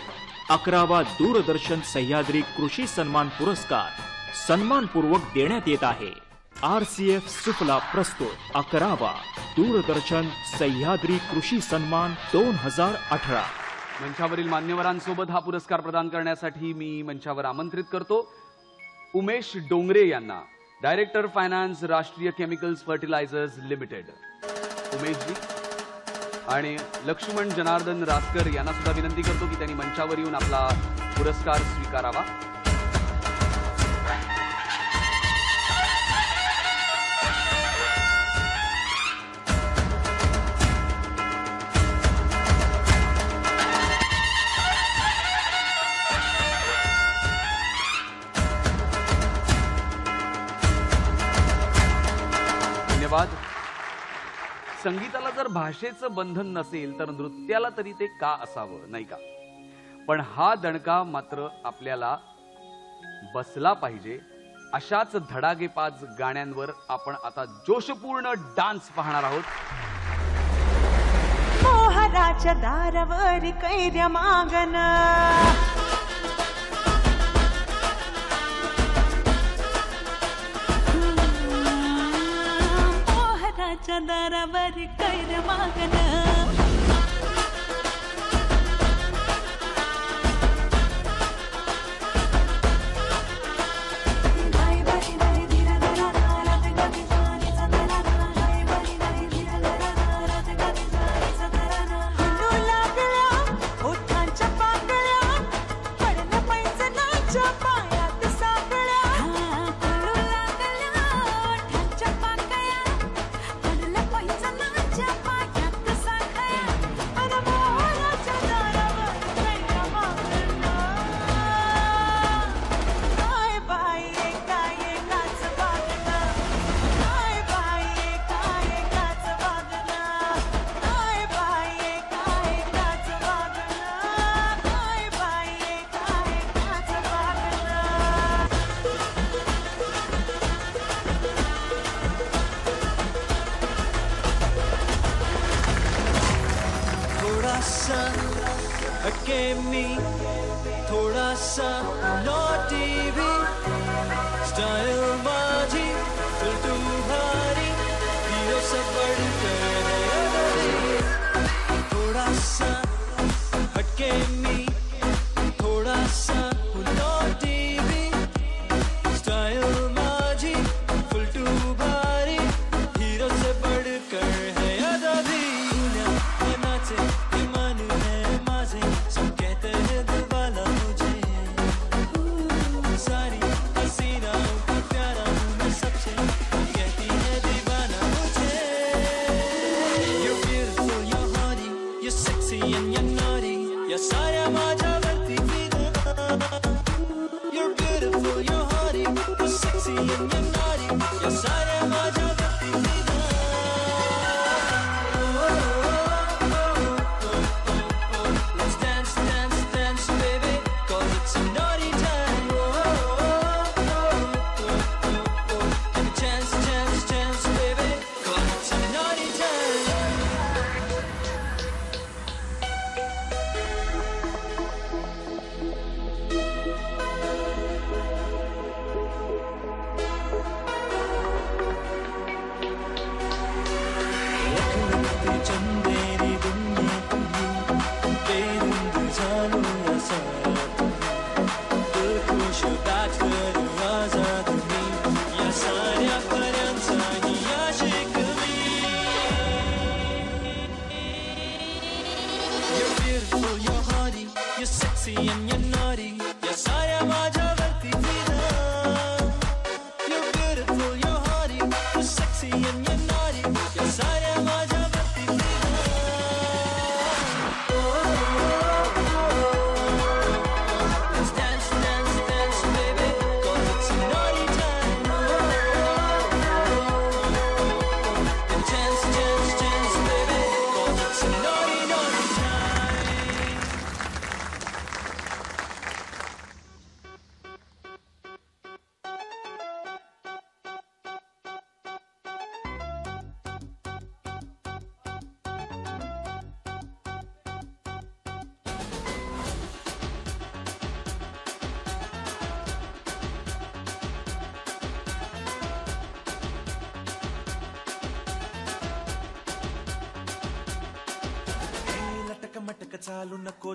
अकरावा दूरदर्शन सह्याद्री कृषी सन्मान पुरस्कार सन्मानपूर्वक देण्यात येत आहे. आर सी एफ सुफला प्रस्तुत अकरावा दूरदर्शन सह्याद्री कृषी सन्मान दोन हजार अठरा. मंचावरील मान्यवरांसोबत हा पुरस्कार प्रदान करण्यासाठी मी मंचावर आमंत्रित करतो. उमेश डोंगरे यांना director finance Rashtriya chemicals fertilizers limited. Umesh ji आणि लक्ष्मण जनार्दन रासकर यांना सुद्धा विनंती करतो की त्यांनी मंचावर येऊन आपला पुरस्कार स्वीकारावा. संगीताला जर भाषेचं बंधन नसेल तर नृत्याला तरी ते का असावं? नाही का? पण हा दणका मात्र आपल्याला बसला पाहिजे. अशाच धडागेपाच गाण्यांवर आपण आता जोशपूर्ण डान्स पाहणार आहोत. मोहराच्या दारावर कैर्या मागना ಚದರವರಿ ಕೈದ ಮಗನ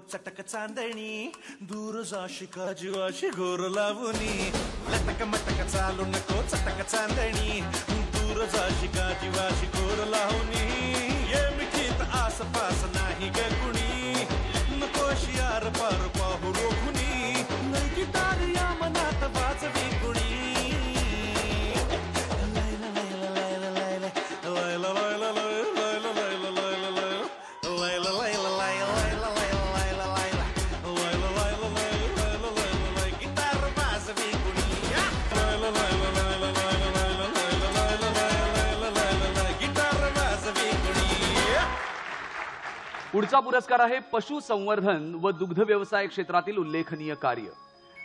ಚಟಕ ಚಾಂದಣಿ ದೂರು ಜಾಶಿಕ ಜುವಾಶಿ ಗೋರುಲಾವುನಿ ಲಟಕ ಮಟಕ ಚಾಲುನಕೋ ಚಟಕ ಚಾಂದಣಿ ದೂರು ಜಾಶಿಕ ಜುವಾಶಿ ಗೋರುಲಾವುನಿ पुढचा पुरस्कार आहे पशुसंवर्धन व दुग्ध व्यवसाय क्षेत्रातील उल्लेखनीय कार्य.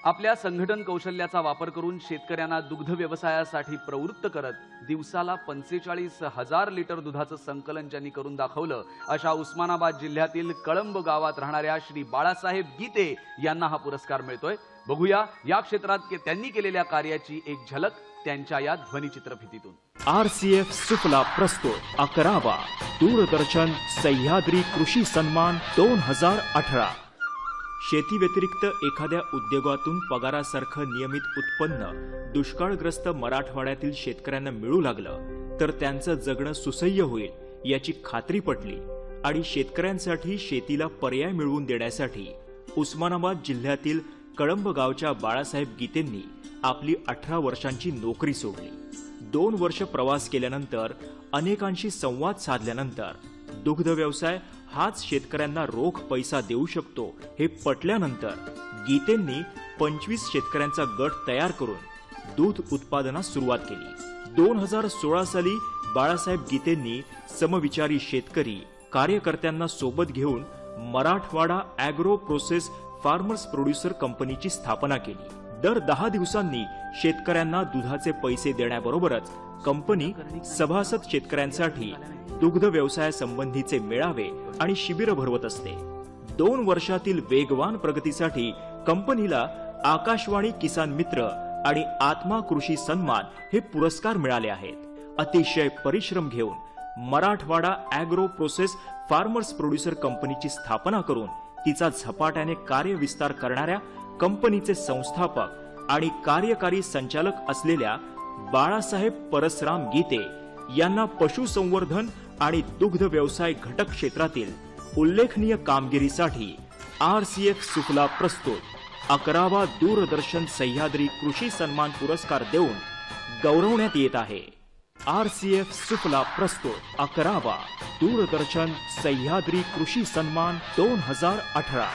आपल्या संघटन कौशल्याचा वापर करून शेतकऱ्यांना दुग्ध व्यवसायासाठी प्रवृत्त करत दिवसाला पंचेचाळीस हजार लिटर दुधाचं संकलन ज्यांनी करून दाखवलं अशा उस्मानाबाद जिल्ह्यातील कळंब गावात राहणाऱ्या श्री बाळासाहेब गीते यांना हा पुरस्कार मिळतोय. बघूया या क्षेत्रात के- त्यांनी केलेल्या कार्याची एक झलक त्यांच्या या ध्वनिचित्रफितीतून आर सी एफ सुफला प्रस्तुत अकरावा दूरदर्शन सह्याद्री कृषी सन्मान दोन हजार अठरा. शेती व्यतिरिक्त एखाद्या उद्योगातून पगारासारखं नियमित उत्पन्न दुष्काळग्रस्त मराठवाड्यातील शेतकऱ्यांना मिळू लागलं तर त्यांचं जगणं सुसह्य होईल याची खात्री पटली आणि शेतकऱ्यांसाठी शेतीला पर्याय मिळवून देण्यासाठी उस्मानाबाद जिल्ह्यातील कळंब गावच्या बाळासाहेब गीतेंनी आपली अठरा वर्षांची नोकरी सोडली. दोन वर्ष प्रवास केल्यानंतर अनेकांशी संवाद साधल्यानंतर दुग्ध व्यवसाय हाच शेतकऱ्यांना रोख पैसा देऊ शकतो हे पटल्यानंतर गीतेंनी पंचवीस शेतकऱ्यांचा गट तयार करून दूध उत्पादनास सुरुवात केली. दोन हजार सोळा साली बाळासाहेब गीतेंनी समविचारी शेतकरी कार्यकर्त्यांना सोबत घेऊन Marathwada agro process farmers producer कंपनीची स्थापना केली. दर दहा दिवसांनी शेतकऱ्यांना दुधाचे पैसे देण्याबरोबरच कंपनी सभासद शेतकऱ्यांसाठी दुग्ध व्यवसायासंबंधीचे मेळावे आणि शिबिर भरवत असते. दोन वर्षातील वेगवान प्रगतीसाठी कंपनीला आकाशवाणी किसान मित्र आणि आत्मा कृषी सन्मान हे पुरस्कार मिळाले आहेत. अतिशय परिश्रम घेऊन Marathwada agro process farmers producer कंपनीची स्थापना करून तिचा झपाट्याने कार्यविस्तार करणाऱ्या कंपनीचे संस्थापक आणि कार्यकारी संचालक असलेल्या बाळासाहेब परसराम गीते यांना पशुसंवर्धन आणि दुग्ध व्यवसाय घटक क्षेत्रातील उल्लेखनीय कामगिरीसाठी आर सी एफ शुक्ला प्रस्तुत. अकरावा दूरदर्शन सह्याद्री कृषी सन्मान पुरस्कार देऊन गौरवण्यात येत आहे. आर सी एफ सुफला प्रस्तुत. अकरावा दूरदर्शन सह्याद्री कृषी सन्मान दोन हजार अठरा.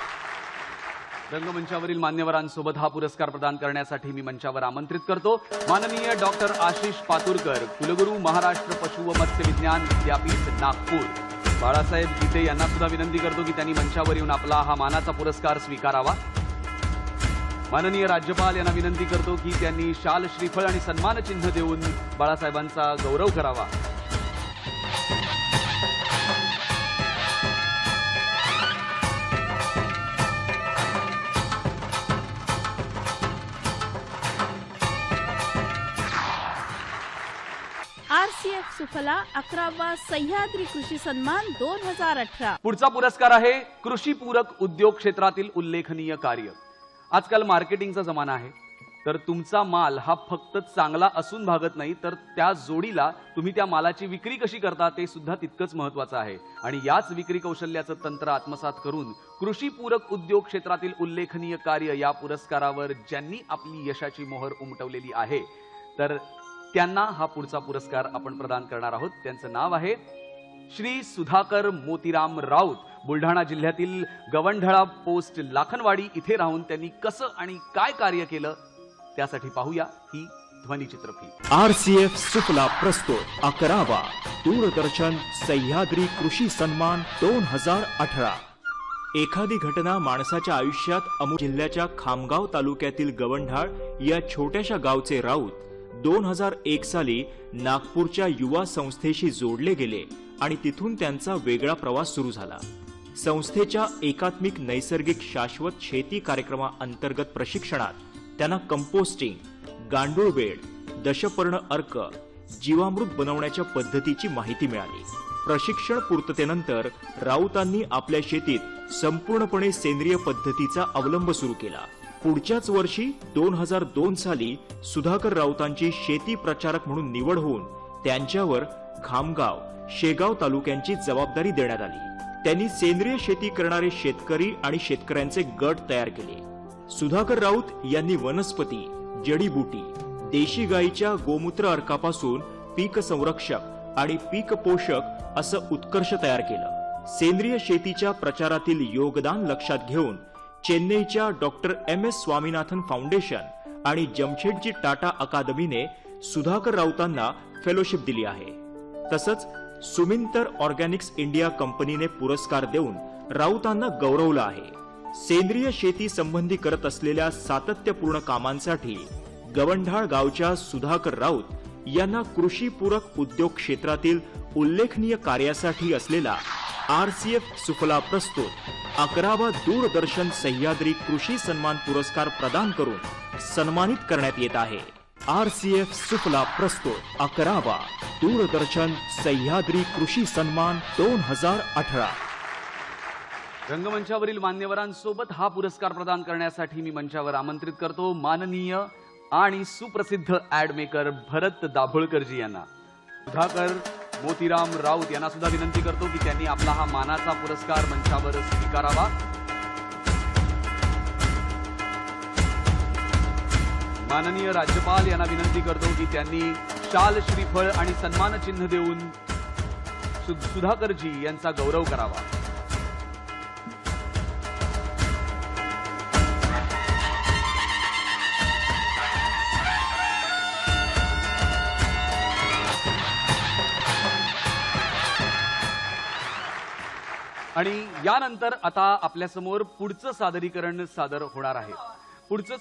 रंगमंचावरील मान्यवरांसोबत हा पुरस्कार प्रदान करण्यासाठी मी मंचावर आमंत्रित करतो. माननीय डॉक्टर आशिष पातुरकर कुलगुरू महाराष्ट्र पशु व मत्स्य विज्ञान विद्यापीठ नागपूर. बाळासाहेब गीते यांना सुद्धा विनंती करतो की त्यांनी मंचावर येऊन आपला हा मानाचा पुरस्कार स्वीकारावा. माननीय राज्यपाल यांना विनंती करतो की त्यांनी शाल श्रीफळ आणि सन्मान चिन्ह देऊन बाळासाहेबांचा गौरव करावा. एफ सुफला अकरावा सह्याद्री कृषी सन्मान दोन हजार अठरा. पुढचा पुरस्कार आहे कृषी पूरक उद्योग क्षेत्रातील उल्लेखनीय कार्य. आजकाल मार्केटिंगचा जमाना आहे. तर तुमचा माल हा फक्त चांगला असून भागत नाही तर त्या जोडीला तुम्ही त्या मालाची विक्री कशी करता ते सुद्धा तितकंच महत्वाचं आहे. आणि याच विक्री कौशल्याचं तंत्र आत्मसात करून कृषी पूरक उद्योग क्षेत्रातील उल्लेखनीय कार्य या पुरस्कारावर ज्यांनी आपली यशाची मोहर उमटवलेली आहे तर त्यांना हा पुढचा पुरस्कार आपण प्रदान करणार आहोत. त्यांचं नाव आहे श्री सुधाकर मोतीराम राऊत. बुलढाणा जिल्ह्यातील गवंढळा पोस्ट लाखनवाडी इथे राहून त्यांनी कसं आणि काय कार्य केलं त्यासाठी पाहूया ही ध्वनिचित्रफीत आर सी एफ सुफला प्रस्तुत अकरावा. दूरदर्शन सह्याद्री कृषी सन्मान दोन हजार अठरा. एखादी घटना माणसाच्या आयुष्यात अमू जिल्ह्याच्या खामगाव तालुक्यातील गवंढाळ या छोट्याशा गावचे राऊत दोन हजार एक साली नागपूरच्या युवा संस्थेशी जोडले गेले आणि तिथून त्यांचा वेगळा प्रवास सुरू झाला. संस्थेच्या एकात्मिक नैसर्गिक शाश्वत शेती कार्यक्रमाअंतर्गत प्रशिक्षणात त्यांना कंपोस्टिंग गांडूळ बेड दशपर्ण अर्क जीवामृत बनवण्याच्या पद्धतीची माहिती मिळाली. प्रशिक्षण पूर्ततेनंतर राऊतांनी आपल्या शेतीत संपूर्णपणे सेंद्रिय पद्धतीचा अवलंब सुरू केला. पुढच्याच वर्षी दोन हजार दोन साली सुधाकर राऊतांची शेती प्रचारक म्हणून निवड होऊन त्यांच्यावर खामगाव शेगाव तालुक्यांची जबाबदारी देण्यात आली. त्यांनी सेंद्रिय शेती करणारे शेतकरी आणि शेतकऱ्यांचे गट तयार केले. सुधाकर राऊत यांनी वनस्पती जडीबुटी देशी गायीच्या गोमूत्र अर्कापासून पीक संरक्षक आणि पीक पोषक असं उत्कर्ष तयार केलं. सेंद्रिय शेतीच्या प्रचारातील योगदान लक्षात घेऊन चेन्नईच्या doctor M S Swaminathan foundation आणि जमशेदजी टाटा अकादमीने सुधाकर राऊतांना फेलोशिप दिली आहे. तसंच सुमिंतर ऑर्गॅनिक्स इंडिया कंपनीने पुरस्कार देऊन राऊतांना गौरवलं आहे. सेंद्रिय शेती संबंधी करत असलेल्या सातत्यपूर्ण कामांसाठी गवंढाळ गावच्या सुधाकर राऊत यांना कृषीपूरक उद्योग क्षेत्रातील उल्लेखनीय कार्यासाठी असलेला आर सी एफ सुफला प्रस्तुत. अकरावा दूरदर्शन सह्याद्री कृषी सन्मान पुरस्कार प्रदान करून सन्मानित करण्यात येत आहे. आर सी एफ सुफला प्रस्तुत. अकरावा दूरदर्शन सह्याद्री कृषी सन्मान दोन हजार अठरा. रंगमंचावरील मान्यवरांसोबत हा पुरस्कार प्रदान करण्यासाठी मी मंचावर आमंत्रित करतो. माननीय आणि सुप्रसिद्ध ऍड मेकर भरत दाभोळकरजी यांना. सुधाकर मोतीराम राऊत यांना सुद्धा विनंती करतो की त्यांनी आपला हा मानाचा पुरस्कार मंचावर स्वीकारावा. माननीय राज्यपाल यांना विनंती करतो की त्यांनी शाल श्रीफळ आणि सन्मान चिन्ह देऊन सु- सुधाकरजी यांचा गौरव करावा. आणि यानंतर आता आपल्यासमोर पुढचं सादरीकरण सादर होणार आहे. पुढचं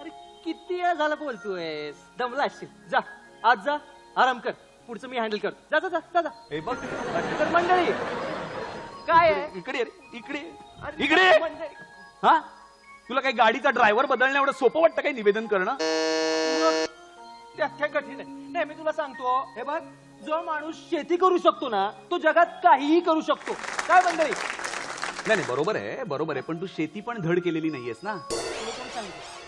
अरे किती वेळ झालं बोलतोय दमला असशील जा आज जा आराम कर. पुढचं मी हँडल करतो. जा जा जा जा, जा. हे बघ. तर मंडळी काय आहे? इकडे ये, इकडे. ये. इकडे. ये. मंडळी. हा? तुला काही गाडीचा ड्रायव्हर बदलणं एवढं सोपं वाटतं काही निवेदन करणं? मग कठीण आहे. नाही मी तुला सांगतो. हे बघ. जो माणूस शेती करू शकतो ना तो जगात काहीही करू शकतो. काय मंडळी? नाही नाही बरोबर आहे बरोबर आहे पण तू शेती पण धड केलेली नाहीयेस ना.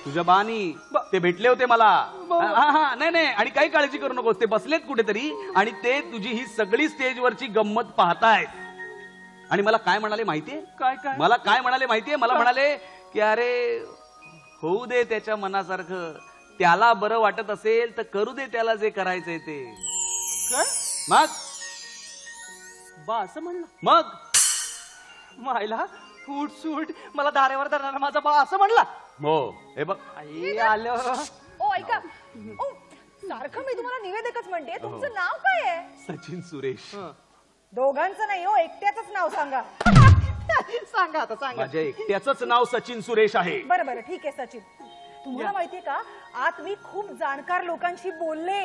तुझ्या बानी ते भेटले होते मला. हा हा नाही नाही आणि काही काळजी करू नकोस ते बसलेत कुठेतरी आणि ते तुझी ही सगळी स्टेजवरची गंमत पाहतायत. आणि मला काय म्हणाले माहितीये? काय काय? मला काय म्हणाले माहितीये? मला म्हणाले की अरे होऊ दे त्याच्या मनासारखं. त्याला बरं वाटत असेल तर करू दे त्याला जे करायचंय ते. काय? मग? बा असं म्हणलं. मग? मायला फूट सूट मला धारेवर धरणारा माझा बा असं म्हणला. हो हे बघ. आई आलं. ओ ऐका. ओ सारखं मी तुम्हाला निवेदकच म्हणते. तुमचं नाव काय आहे? सचिन सुरेश. दोघांचं नाही हो एकट्याच नाव सांगा. सांगा आता सांगा. माझ्या एकट्याच नाव सचिन सुरेश आहे. बरं बरं ठीक आहे सचिन. तुम्हाला माहितीये का? आत मी खूप जाणकार लोकांशी बोलले.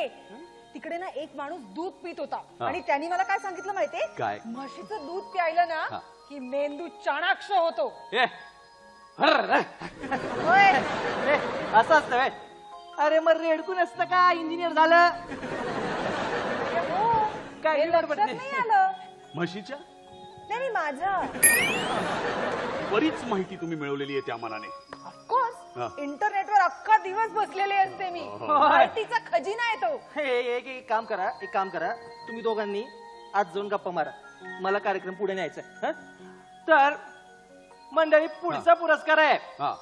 तिकडे ना एक माणूस दूध पित होता हा. आणि त्यांनी मला काय सांगितलं माहितीये काय? म्हशीचं दूध प्यायलं ना. की मेंदू चाणाक्ष होतो ए, हर्र. होय ए, असं असतं व्हय. अरे मग रेडकून असतं का इंजिनियर झालं हो, काय हे लक्षात नाही. नाही आलं म्हशीच्या नाही नाही माझं बरीच माहिती तुम्ही मिळवलेली आहे त्या मनाने इंटरनेटवर अख्खा दिवस बसलेले असते मी. हो. माहितीचा खजिना आहे तो. हे एक एक काम करा एक काम करा. तुम्ही दोघांनी आज जाऊन गप्पा मारा. मला कार्यक्रम पुढे न्यायचा आहे, हं? तर मंडळी पुढचा पुरस्कार आहे. हा.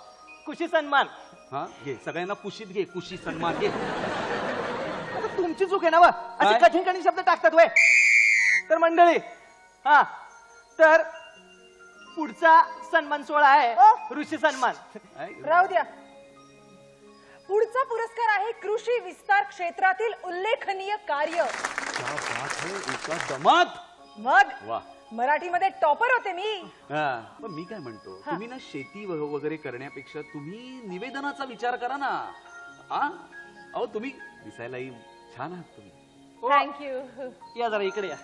कुशी सन्मान. हा घे. सगळ्यांना कुशीत घे कुशी सन्मान घे. आता तुमची चूक आहे ना वा. असे काय? कठीण कठीण शब्द टाकतात वय तर मंडळी हा. तर पुढचा सन्मान सोहळा आहे. ऋषी सन्मान. राहू द्या. पुढचा पुरस्कार आहे कृषी विस्तार क्षेत्रातील उल्लेखनीय कार्य. क्या बात है एका दमात मग मराठीमध्ये टॉपर होते मी. हा पण मी काय म्हणतो. तुम्ही ना शेती वग- वगैरे करण्यापेक्षा तुम्ही निवेदनाचा विचार करा ना. आ? अहो तुम्ही दिसायलाही छान आहात तुम्ही. थँक्यू या जरा इकडे या.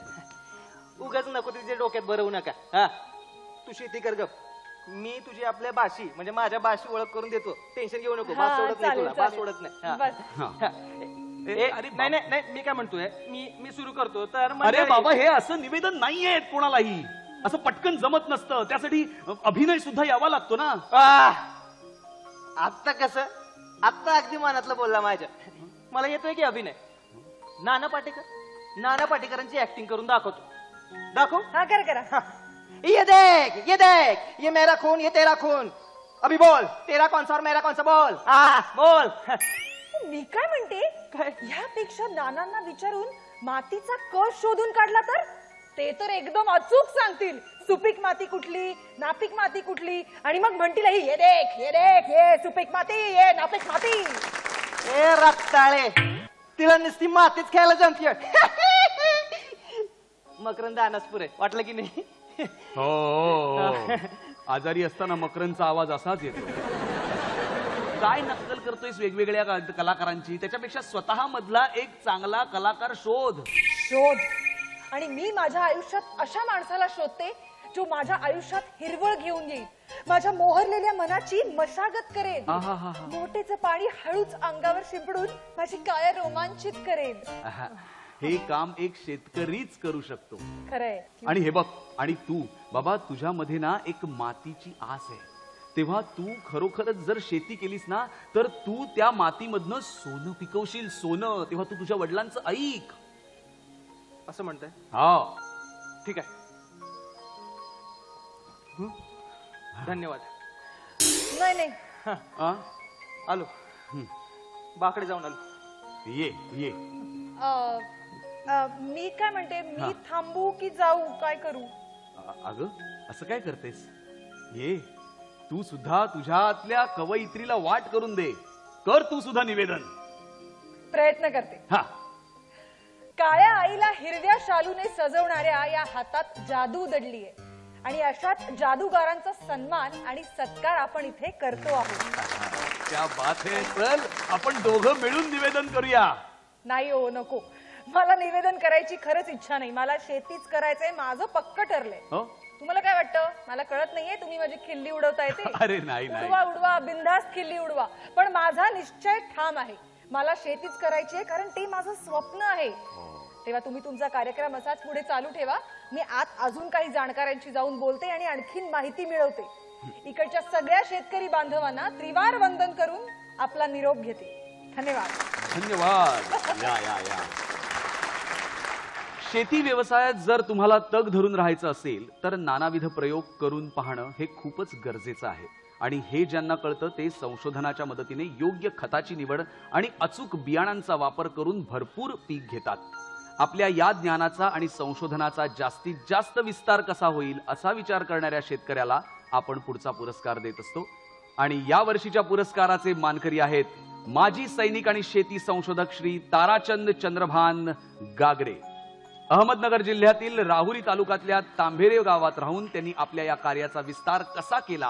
उगाच नको तिचे डोक्यात भरवू नका. हा. तू शेती कर ग मी तुझी आपल्या भाषी म्हणजे माझ्या भाषी ओळख करून देतो. टेन्शन घेऊ नको. हा, बास सोडत नाही चालेल, तुला. बास चालेल. सोडत नाही. हा. बस. ए, नाही नाही नाही मी काय म्हणतोय? मी मी सुरू करतो. तर अरे मंडळी- बाबा हे असं निवेदन नाहीये कोणालाही. असं पटकन जमत नसतं. त्यासाठी अभिनय सुद्धा यावा लागतो ना. आत्ता कसं? आत्ता अगदी मनातलं बोलला माझ्या. मला येतोय की अभिनय? नाना पाटेकर? नाना पाटेकरांची ऍक्टिंग करून दाखवतो. दाखव. हा करा करा. ये देख ये देख ये मेरा खून ये तेरा खून। अभी बोल तेरा कौन सा और मेरा कौन सा बोल। हा बोल। मी काय म्हणते? ह्यापेक्षा नानांना विचारून मातीचा कस शोधून काढला तर? ते तर एकदम अचूक सांगतील. सुपीक माती कुठली नापीक माती कुठली? आणि मग म्हणतील "ही, ये देख ये देख ये सुपीक माती ये नापीक माती. ए रक्ताळे तिला नुसती मातीच खेळायला जमतीय मकरंद अनसपुरे वाटलं की नाही? हो, हो हो. आजारी असताना मकरंचा आवाज असाच येतो. काय नक्कल करतोयस वेगवेगळ्या क- कलाकारांची? त्याच्यापेक्षा स्वतः मधला एक चांगला कलाकार शोध. शोध. आणि मी माझ्या आयुष्यात अशा माणसाला शोधते जो माझ्या आयुष्यात हिरवळ घेऊन येईल. माझ्या मोहरलेल्या मनाची मशागत करेल. आहाहाहा. मोठेचं पाणी हळूच अंगावर शिंपडून माझी काया रोमांचित करेल. आहा. हे काम एक शेतकरीच करू शकतो. खरंय. आणि हे बघ आणि तू बाबा तुझ्यामध्ये ना एक मातीची आस आहे. तेव्हा तू खरोखरच जर शेती केलीस ना तर तू त्या मातीमधनं सोनं पिकवशील सोनं. तेव्हा तू तुझ्या वडिलांचं ऐक. असं म्हणताय? हा ठीक आहे. हं? धन्यवाद. नाही नाही. आ? आलो. बाकडे जाऊन आलो. ये ये. अ, मी काय म्हणते मी. थांबू की जाऊ काय करू? अगं असं काय करतेस? ये तू सुद्धा तुझ्यातल्या कवयित्रीला वाट करून दे. कर तू सुद्धा निवेदन. प्रयत्न करते. हा. काळ्या आईला हिरव्या शालूने सजवणाऱ्या या हातात जादू दडलीये. आणि अशाच जादूगारांचा सन्मान आणि सत्कार आपण इथे करतो आहोत. त्या बात आहे चल आपण दोघं मिळून निवेदन करूया. नाही हो नको. मला निवेदन करायची खरंच इच्छा नाही. मला शेतीच करायचंय माझं पक्क ठरलंय. हो? तुम्हाला काय वाटतं? मला कळत नाहीये तुम्ही माझी खिल्ली उडवता येते अरे नाही नाही. उडवा उडवा बिंदास खिल्ली उडवा. पण माझा निश्चय ठाम आहे. मला शेतीच करायची आहे कारण ते माझं स्वप्न आहे. तेव्हा तुम्ही तुमचा कार्यक्रम असाच पुढे चालू ठेवा. मी आत अजून काही जाणकारांशी जाऊन बोलते आणि आणखीन माहिती मिळवते. इकडच्या सगळ्या शेतकरी बांधवांना त्रिवार वंदन करून आपला निरोप घेते. धन्यवाद. धन्यवाद. या या या. शेती व्यवसायात जर तुम्हाला तग धरून राहायचं असेल तर नानाविध प्रयोग करून पाहणं हे खूपच गरजेचं आहे. आणि हे ज्यांना कळतं ते संशोधनाच्या मदतीने योग्य खताची निवड आणि अचूक बियाणांचा वापर करून भरपूर पीक घेतात. आपल्या या ज्ञानाचा आणि संशोधनाचा जास्तीत जास्त विस्तार कसा होईल असा विचार करणाऱ्या शेतकऱ्याला आपण पुढचा पुरस्कार देत असतो. आणि या वर्षीच्या पुरस्काराचे मानकरी आहेत माजी सैनिक आणि शेती संशोधक श्री ताराचंद चंद्रभान गागडे. अहमदनगर जिल्ह्यातील राहुरी तालुक्यातल्या तांभेरे गावात राहून त्यांनी आपल्या या कार्याचा विस्तार कसा केला?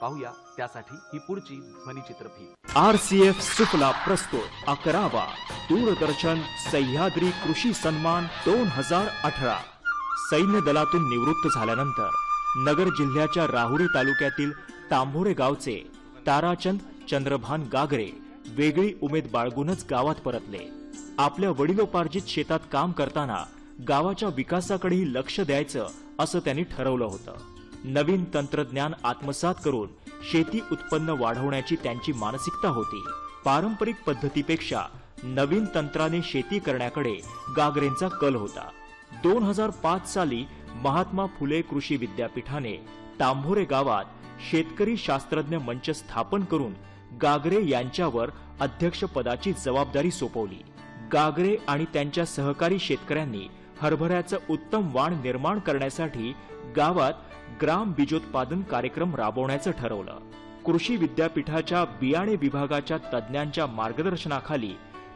पाहूया. त्यासाठी ही पुढची ध्वनिचित्रफीत आर सी एफ सुफला प्रस्तुत. अकरावा. दूरदर्शन सह्याद्री कृषी सन्मान दोन हजार अठरा. सैन्य दलातून निवृत्त झाल्यानंतर नगर जिल्ह्याच्या राहुरी तालुक्यातील तांभोरे गावचे ताराचंद चंद्रभान गागरे वेगळी उमेद बाळगूनच गावात परतले. आपल्या वडिलोपार्जित शेतात काम करताना गावाच्या विकासाकडेही लक्ष द्यायचं असं त्यांनी ठरवलं होतं. नवीन तंत्रज्ञान आत्मसात करून शेती उत्पन्न वाढवण्याची त्यांची मानसिकता होती. पारंपरिक पद्धतीपेक्षा नवीन तंत्राने शेती करण्याकडे गागरेंचा कल होता. दोन हजार पाच साली महात्मा फुले कृषी विद्यापीठाने तांभोरे गावात शेतकरी शास्त्रज्ञ मंच स्थापन करून गागरे यांच्यावर अध्यक्षपदाची जबाबदारी सोपवली. गागरे आणि त्यांच्या सहकारी शेतकऱ्यांनी हरभऱ्याचं उत्तम वाण निर्माण करण्यासाठी गावात ग्राम बीजोत्पादन कार्यक्रम राबवण्याचं ठरवलं. कृषी विद्यापीठाच्या बियाणे विभागाच्या तज्ज्ञांच्या मार्गदर्शनाखाली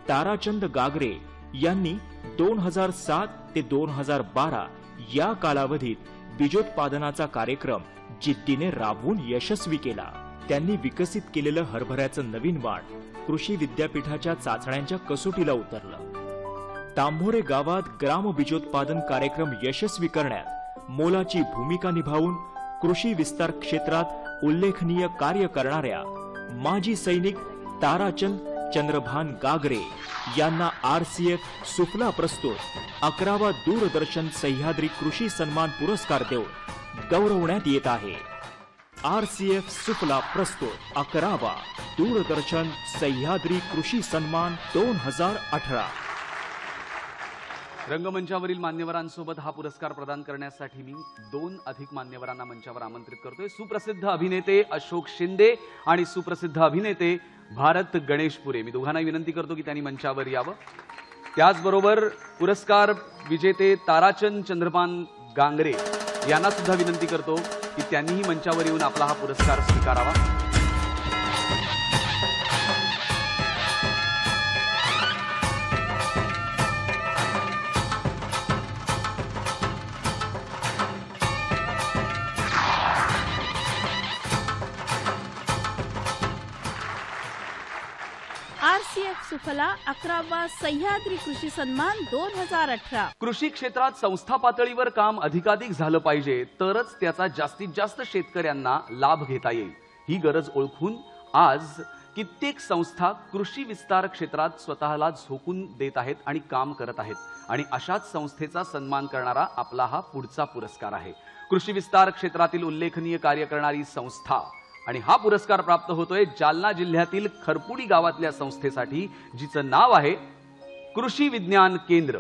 ताराचंद गागरे यांनी दोन हजार सात ते दोन हजार बारा या कालावधीत बीजोत्पादनाचा कार्यक्रम जिद्दीने राबवून यशस्वी केला. त्यांनी विकसित केलेलं हरभऱ्याचं नवीन वाण कृषी विद्यापीठाच्या चाचण्यांच्या कसोटीला उतरलं. तांभोरे गावात ग्राम बीजोत्पादन कार्यक्रम यशस्वी करण्यात मोलाची भूमिका निभावून कृषी विस्तार क्षेत्रात उल्लेखनीय कार्य करणाऱ्या माजी सैनिक ताराचंद चंद्रभान गागरे यांना आर सी एफ सुफला प्रस्तुत अकरावा दूरदर्शन सह्याद्री कृषी सन्मान पुरस्कार देऊन गौरवण्यात येत आहे. आर सी एफ सुफला प्रस्तुत अकरावा दूरदर्शन सह्याद्री कृषी सन्मान दोन हजार अठरा. रंगमंचावरील मान्यवरांसोबत हा पुरस्कार प्रदान करण्यासाठी मी दोन अधिक मान्यवरांना मंचावर आमंत्रित करतोय. सुप्रसिद्ध अभिनेते अशोक शिंदे आणि सुप्रसिद्ध अभिनेते भारत गणेशपुरे. मी दोघांनाही विनंती करतो की त्यांनी मंचावर यावं. त्याचबरोबर पुरस्कार विजेते ताराचंद चंद्रपान गांगरे यांना सुद्धा विनंती करतो की त्यांनीही मंचावर येऊन आपला हा पुरस्कार स्वीकारावा. सी अकरावा सह्याद्री कृषी सन्मान दोन हजार अठरा. कृषी क्षेत्रात संस्था पातळीवर काम अधिकाधिक झालं पाहिजे तरच त्याचा जास्तीत जास्त शेतकऱ्यांना लाभ घेता येईल. ही गरज ओळखून आज कित्येक संस्था कृषी विस्तार क्षेत्रात स्वतःला झोकून देत आहेत आणि काम करत आहेत. आणि अशाच संस्थेचा सन्मान करणारा आपला हा पुढचा पुरस्कार आहे. कृषी विस्तार क्षेत्रातील उल्लेखनीय कार्य करणारी संस्था आणि हा पुरस्कार प्राप्त होतोय जालना जिल्ह्यातील खरपुडी गावातल्या संस्थेसाठी जिचं नाव आहे कृषी विज्ञान केंद्र.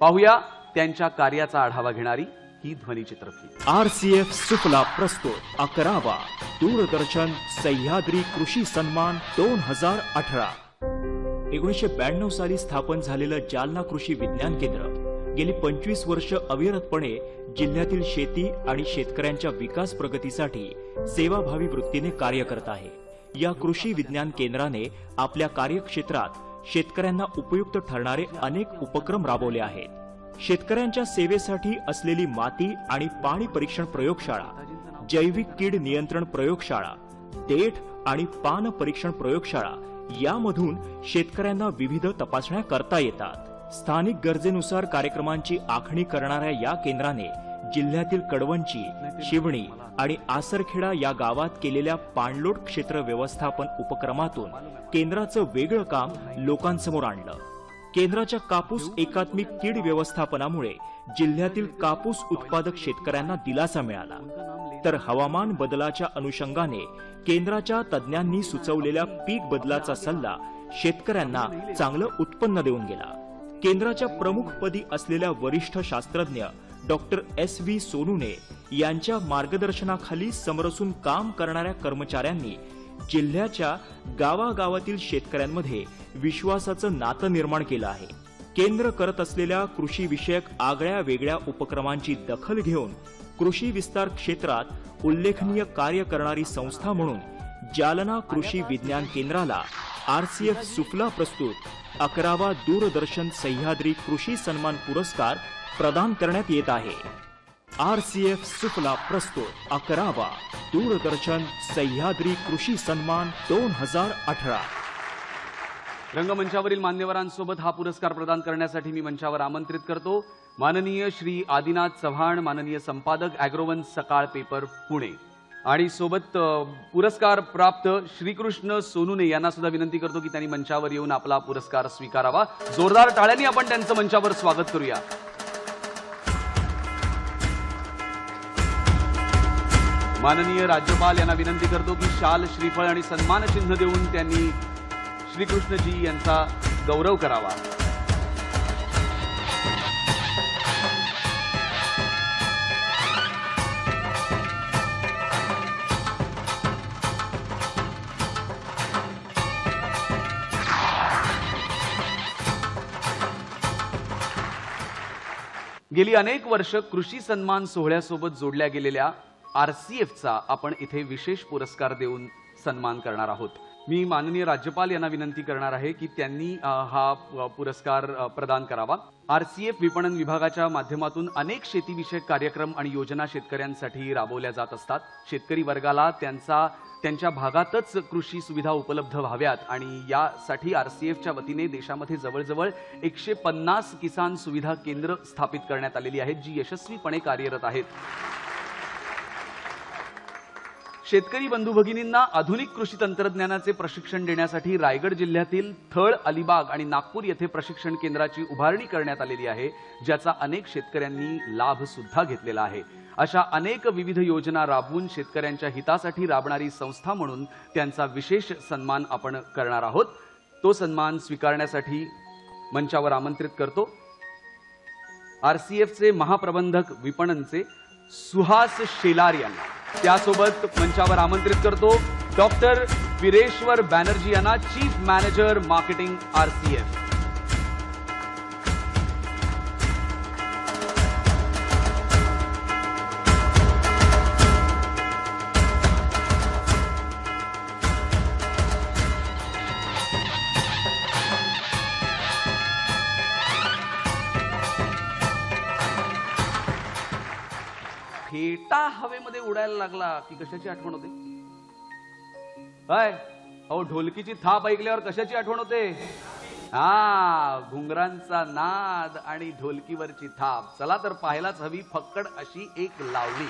पाहूया त्यांच्या कार्याचा आढावा घेणारी ही ध्वनिचित्रफित आर सी एफ सुफला प्रस्तुत अकरावा दूरदर्शन सह्याद्री कृषी सन्मान दोन हजार अठरा. एकोणीसशे ब्याण्णव साली स्थापन झालेलं जालना कृषी विज्ञान केंद्र. गेली पंचवीस वर्ष अविरतपणे जिल्ह्यातील शेती आणि शेतकऱ्यांच्या विकास प्रगतीसाठी सेवाभावी वृत्तीने कार्य करत आहे. या कृषी विज्ञान केंद्राने आपल्या कार्यक्षेत्रात शेतकऱ्यांना उपयुक्त ठरणारे अनेक उपक्रम राबवले आहेत. शेतकऱ्यांच्या सेवेसाठी असलेली माती आणि पाणी परीक्षण प्रयोगशाळा जैविक कीड नियंत्रण प्रयोगशाळा देठ आणि पान परीक्षण प्रयोगशाळा यामधून शेतकऱ्यांना विविध तपासण्या करता येतात. स्थानिक गरजेनुसार कार्यक्रमांची आखणी करणाऱ्या या केंद्राने जिल्ह्यातील कडवंची शिवणी आणि आसरखेडा या गावात केलेल्या पाणलोट क्षेत्र व्यवस्थापन उपक्रमातून केंद्राचं वेगळं काम लोकांसमोर आणलं. केंद्राच्या कापूस एकात्मिक कीड व्यवस्थापनामुळे जिल्ह्यातील कापूस उत्पादक शेतकऱ्यांना दिलासा मिळाला. तर हवामान बदलाच्या अनुषंगाने केंद्राच्या तज्ज्ञांनी सुचवलेल्या पीक बदलाचा सल्ला शेतकऱ्यांना चांगलं उत्पन्न देऊन गेला. केंद्राच्या प्रमुखपदी असलेल्या वरिष्ठ शास्त्रज्ञ डॉक्टर एस व्ही सोनूने यांच्या मार्गदर्शनाखाली समरसून काम करणाऱ्या कर्मचाऱ्यांनी जिल्ह्याच्या गावागावातील शेतकऱ्यांमध्ये विश्वासाचं नातं निर्माण केलं आहे. केंद्र करत असलेल्या कृषीविषयक आगळ्या वेगळ्या उपक्रमांची दखल घेऊन कृषी विस्तार क्षेत्रात उल्लेखनीय कार्य करणारी संस्था म्हणून जालना कृषी विज्ञान केंद्राला आरसीएफ सुफला प्रस्तुत. अकरावा दूरदर्शन सह्याद्री कृषी सन्मान पुरस्कार प्रदान करण्यात येत आहे. आरसीएफ सुफला प्रस्तुत. अकरावा दूरदर्शन सह्याद्री कृषी सन्मान दोन हजार अठरा. रंगमंचावरील मान्यवरांसोबत हा पुरस्कार प्रदान करण्यासाठी मी मंचावर आमंत्रित करतो. माननीय श्री आदिनाथ चव्हाण माननीय संपादक अॅग्रोवन सकाळ पेपर पुणे. आणि सोबत पुरस्कार प्राप्त श्रीकृष्ण सोनूने यांना सुद्धा विनंती करतो की त्यांनी मंचावर येऊन आपला पुरस्कार स्वीकारावा. जोरदार टाळ्यांनी आपण त्यांचं मंचावर स्वागत करूया. माननीय राज्यपाल यांना विनंती करतो की शाल श्रीफळ आणि सन्मान चिन्ह देऊन त्यांनी श्रीकृष्णजी यांचा गौरव करावा. गेली अनेक वर्ष कृषी सन्मान सोहळ्यासोबत जोडल्या गेलेल्या आरसीएफचा आपण इथे विशेष पुरस्कार देऊन सन्मान करणार आहोत. मी माननीय राज्यपाल यांना विनंती करणार आहे की त्यांनी हा पुरस्कार प्रदान करावा. आरसीएफ विपणन विभागाच्या माध्यमातून अनेक शेतीविषयक कार्यक्रम आणि योजना शेतकऱ्यांसाठी राबवल्या जात असतात. शेतकरी वर्गाला त्यांचा त्यांच्या भागातच कृषी सुविधा उपलब्ध व्हाव्यात आणि यासाठी आरसीएफच्या वतीने देशामध्ये जवळजवळ एकशे पन्नास किसान सुविधा केंद्र स्थापित करण्यात आलेली आहेत जी यशस्वीपणे कार्यरत आहेत. शेतकरी बंधू भगिनींना आधुनिक कृषी तंत्रज्ञानाचे प्रशिक्षण देण्यासाठी रायगड जिल्ह्यातील थळ अलिबाग आणि नागपूर येथे प्रशिक्षण केंद्राची उभारणी करण्यात आलेली आहे ज्याचा अनेक शेतकऱ्यांनी लाभ सुद्धा घेतलेला आहे. अशा अनेक विविध योजना राबवून शेतकऱ्यांच्या हितासाठी राबणारी संस्था म्हणून त्यांचा विशेष सन्मान आपण करणार आहोत. तो सन्मान स्वीकारण्यासाठी मंचावर आमंत्रित करतो. आरसीएफचे महाप्रबंधक विपणनचे सुहास शेलार यांना. त्यासोबत मंचावर आमंत्रित करतो डॉक्टर विरेश्वर बॅनर्जी यांना चीफ मॅनेजर मार्केटिंग आरसीएफ. विटा हवेमध्ये उडायला लागला की कशाची आठवण होते? काय अहो ढोलकीची थाप ऐकल्यावर कशाची आठवण होते? हा घुंगरांचा नाद आणि ढोलकीवरची थाप. चला तर पाहायलाच हवी फक्कड अशी एक लावणी.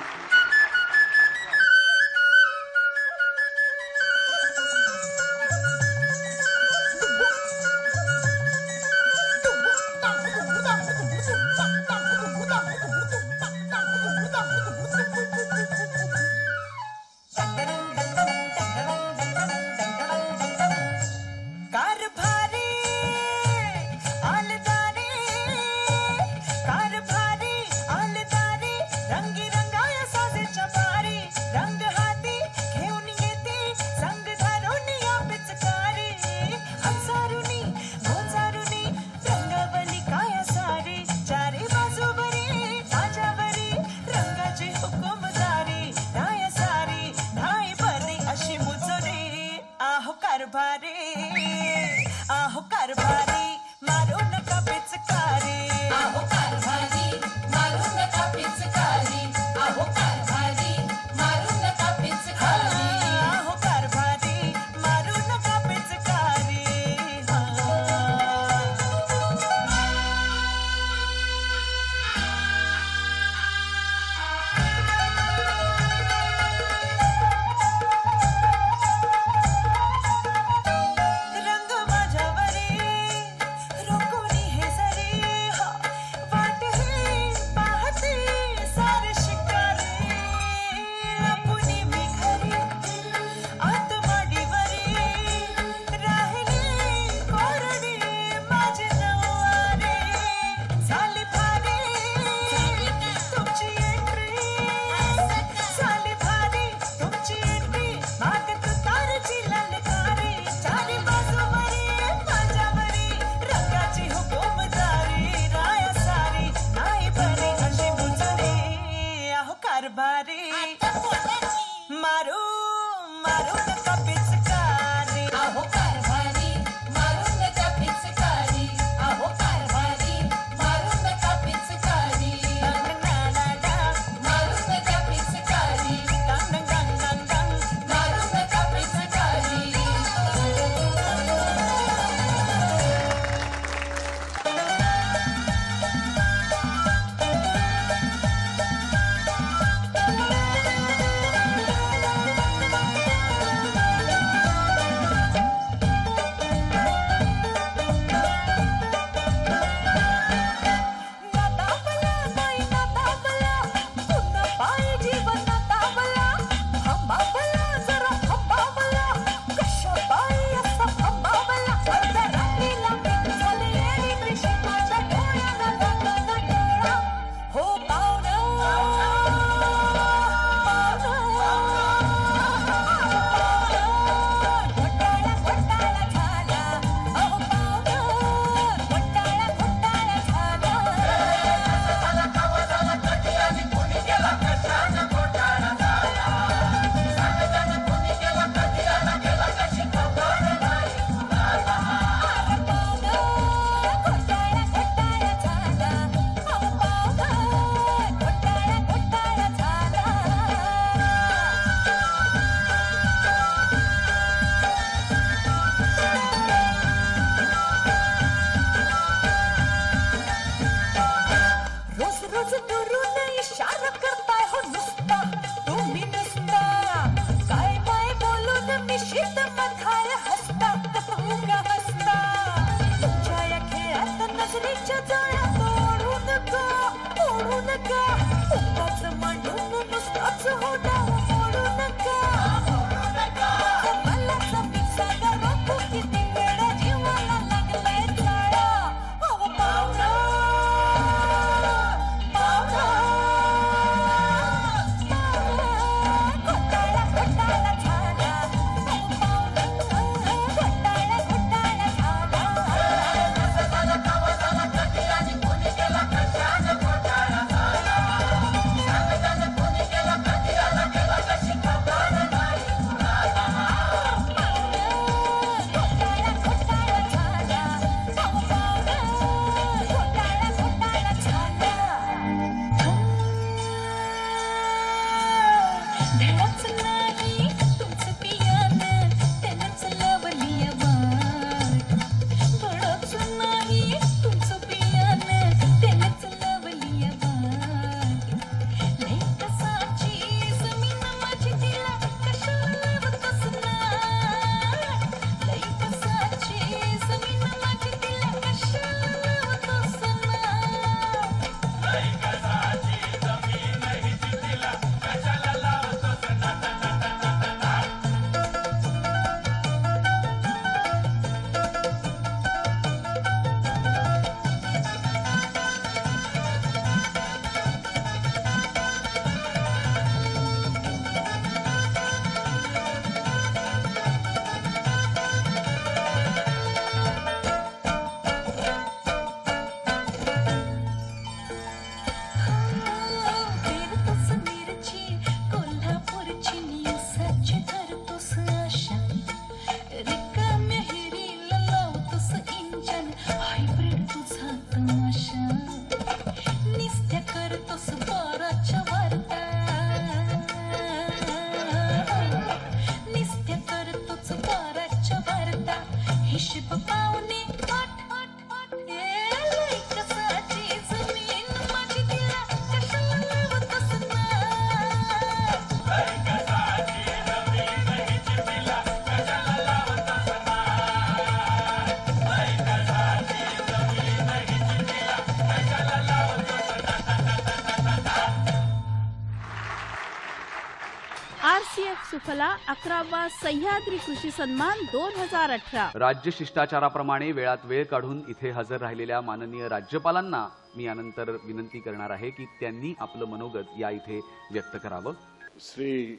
अकरावा सह्याद्री कृषी सन्मान दोन हजार अठरा. राज्य शिष्टाचाराप्रमाणे वेळात वेळ काढून इथे हजर राहिलेल्या माननीय राज्यपालांना मी यानंतर विनंती करणार आहे की त्यांनी आपलं मनोगत या इथे व्यक्त करावं. Shri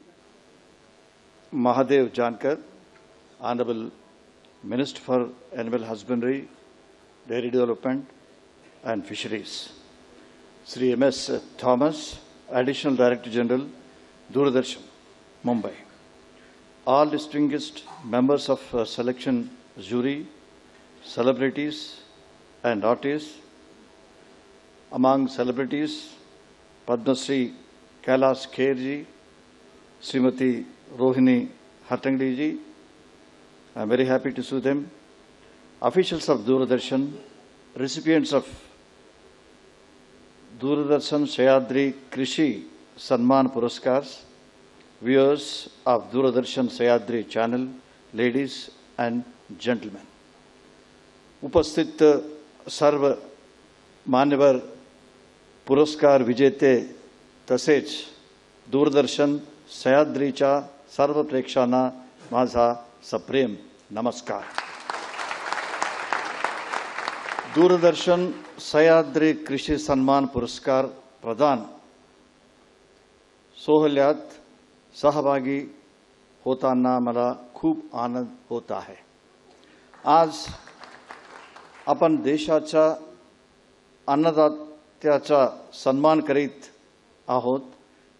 Mahadev Jankar honourable minister for animal husbandry dairy development and fisheries Shri M S Thomas additional director general Doordarshan Mumbai All distinguished members of uh, selection jury, celebrities and artists. Among celebrities, Padma Shri Kailash Kherji, Srimati Rohini Hattangdi ji. I'm very happy to see them. Officials of Doordarshan, recipients of Doordarshan Sayadri Krishi Sanman Puraskars, viewers of Doordarshan Sayadri channel, ladies and gentlemen. उपस्थित सर्व मान्यवर पुरस्कार विजेते तसेच दूरदर्शन सह्याद्रीच्या सर्व प्रेक्षांना माझा सप्रेम नमस्कार दूरदर्शन सह्याद्री कृषी सन्मान पुरस्कार प्रदान सोहल्यात सहभागी होताना मला खूप आनंद होत आहे. आज आपण देशाच्या अन्नदात्याचा सन्मान करीत आहोत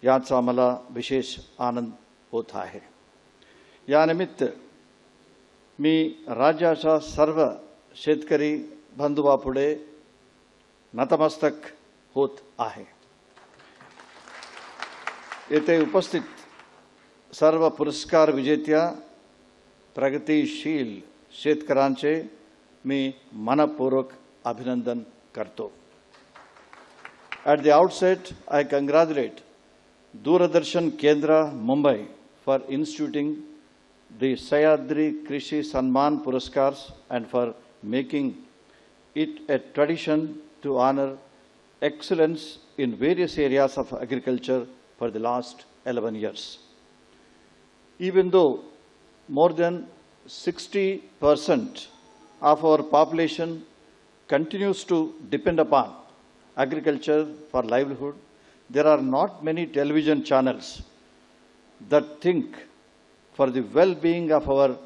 याचा मला विशेष आनंद होत आहे. यानिमित्त मी राज्याच्या सर्व शेतकरी बंधुबापुढे नतमस्तक होत आहे. येथे उपस्थित सर्व पुरस्कार विजेत्या प्रगतीशील शेतकऱ्यांचे मी मनपूर्वक अभिनंदन करतो at the outset I congratulate Doordarshan Kendra Mumbai for instituting the Sayadri Krishi Sanman Puraskars and for making it a tradition to honor excellence in various areas of agriculture for the last 11 years. Even though more than 60% of our population continues to depend upon agriculture for livelihood, there are not many television channels that think for the well-being of our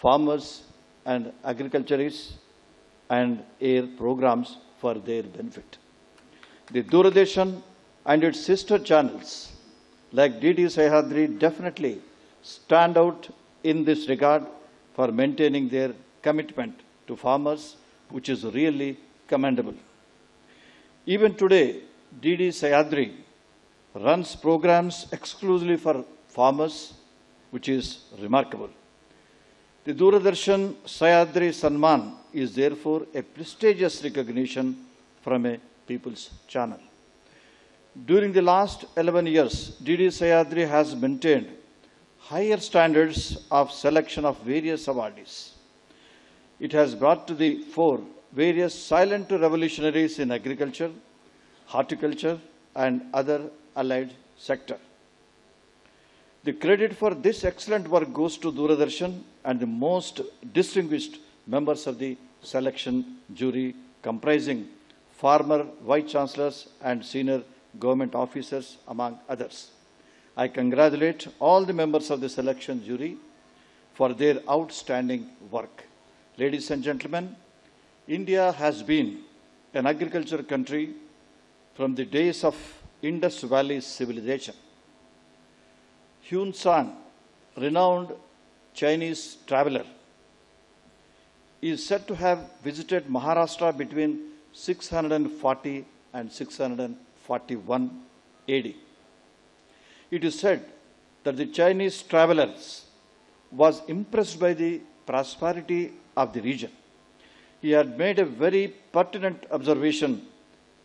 farmers and agriculturists and air programs for their benefit. The Doordarshan and its sister channels like DD Sayadri definitely stand out in this regard for maintaining their commitment to farmers, which is really commendable. Even today, DD Sayadri runs programs exclusively for farmers which is remarkable. The Doordarshan Sayadri Sanman is therefore a prestigious recognition from a people's channel. During the last 11 years, DD Sayadri has maintained higher standards of selection of various awardees. It has brought to the fore various silent revolutionaries in agriculture, horticulture, and other allied sector. The credit for this excellent work goes to Doordarshan and the most distinguished members of the selection jury comprising former vice chancellors and senior government officers among others. I congratulate all the members of the selection jury for their outstanding work. Ladies and gentlemen, India has been an agriculture country from the days of Indus Valley civilization. Hyun San, renowned Chinese traveler, is said to have visited Maharashtra between 640 and 641 AD. It is said that the Chinese travelers was impressed by the prosperity of the region. He had made a very pertinent observation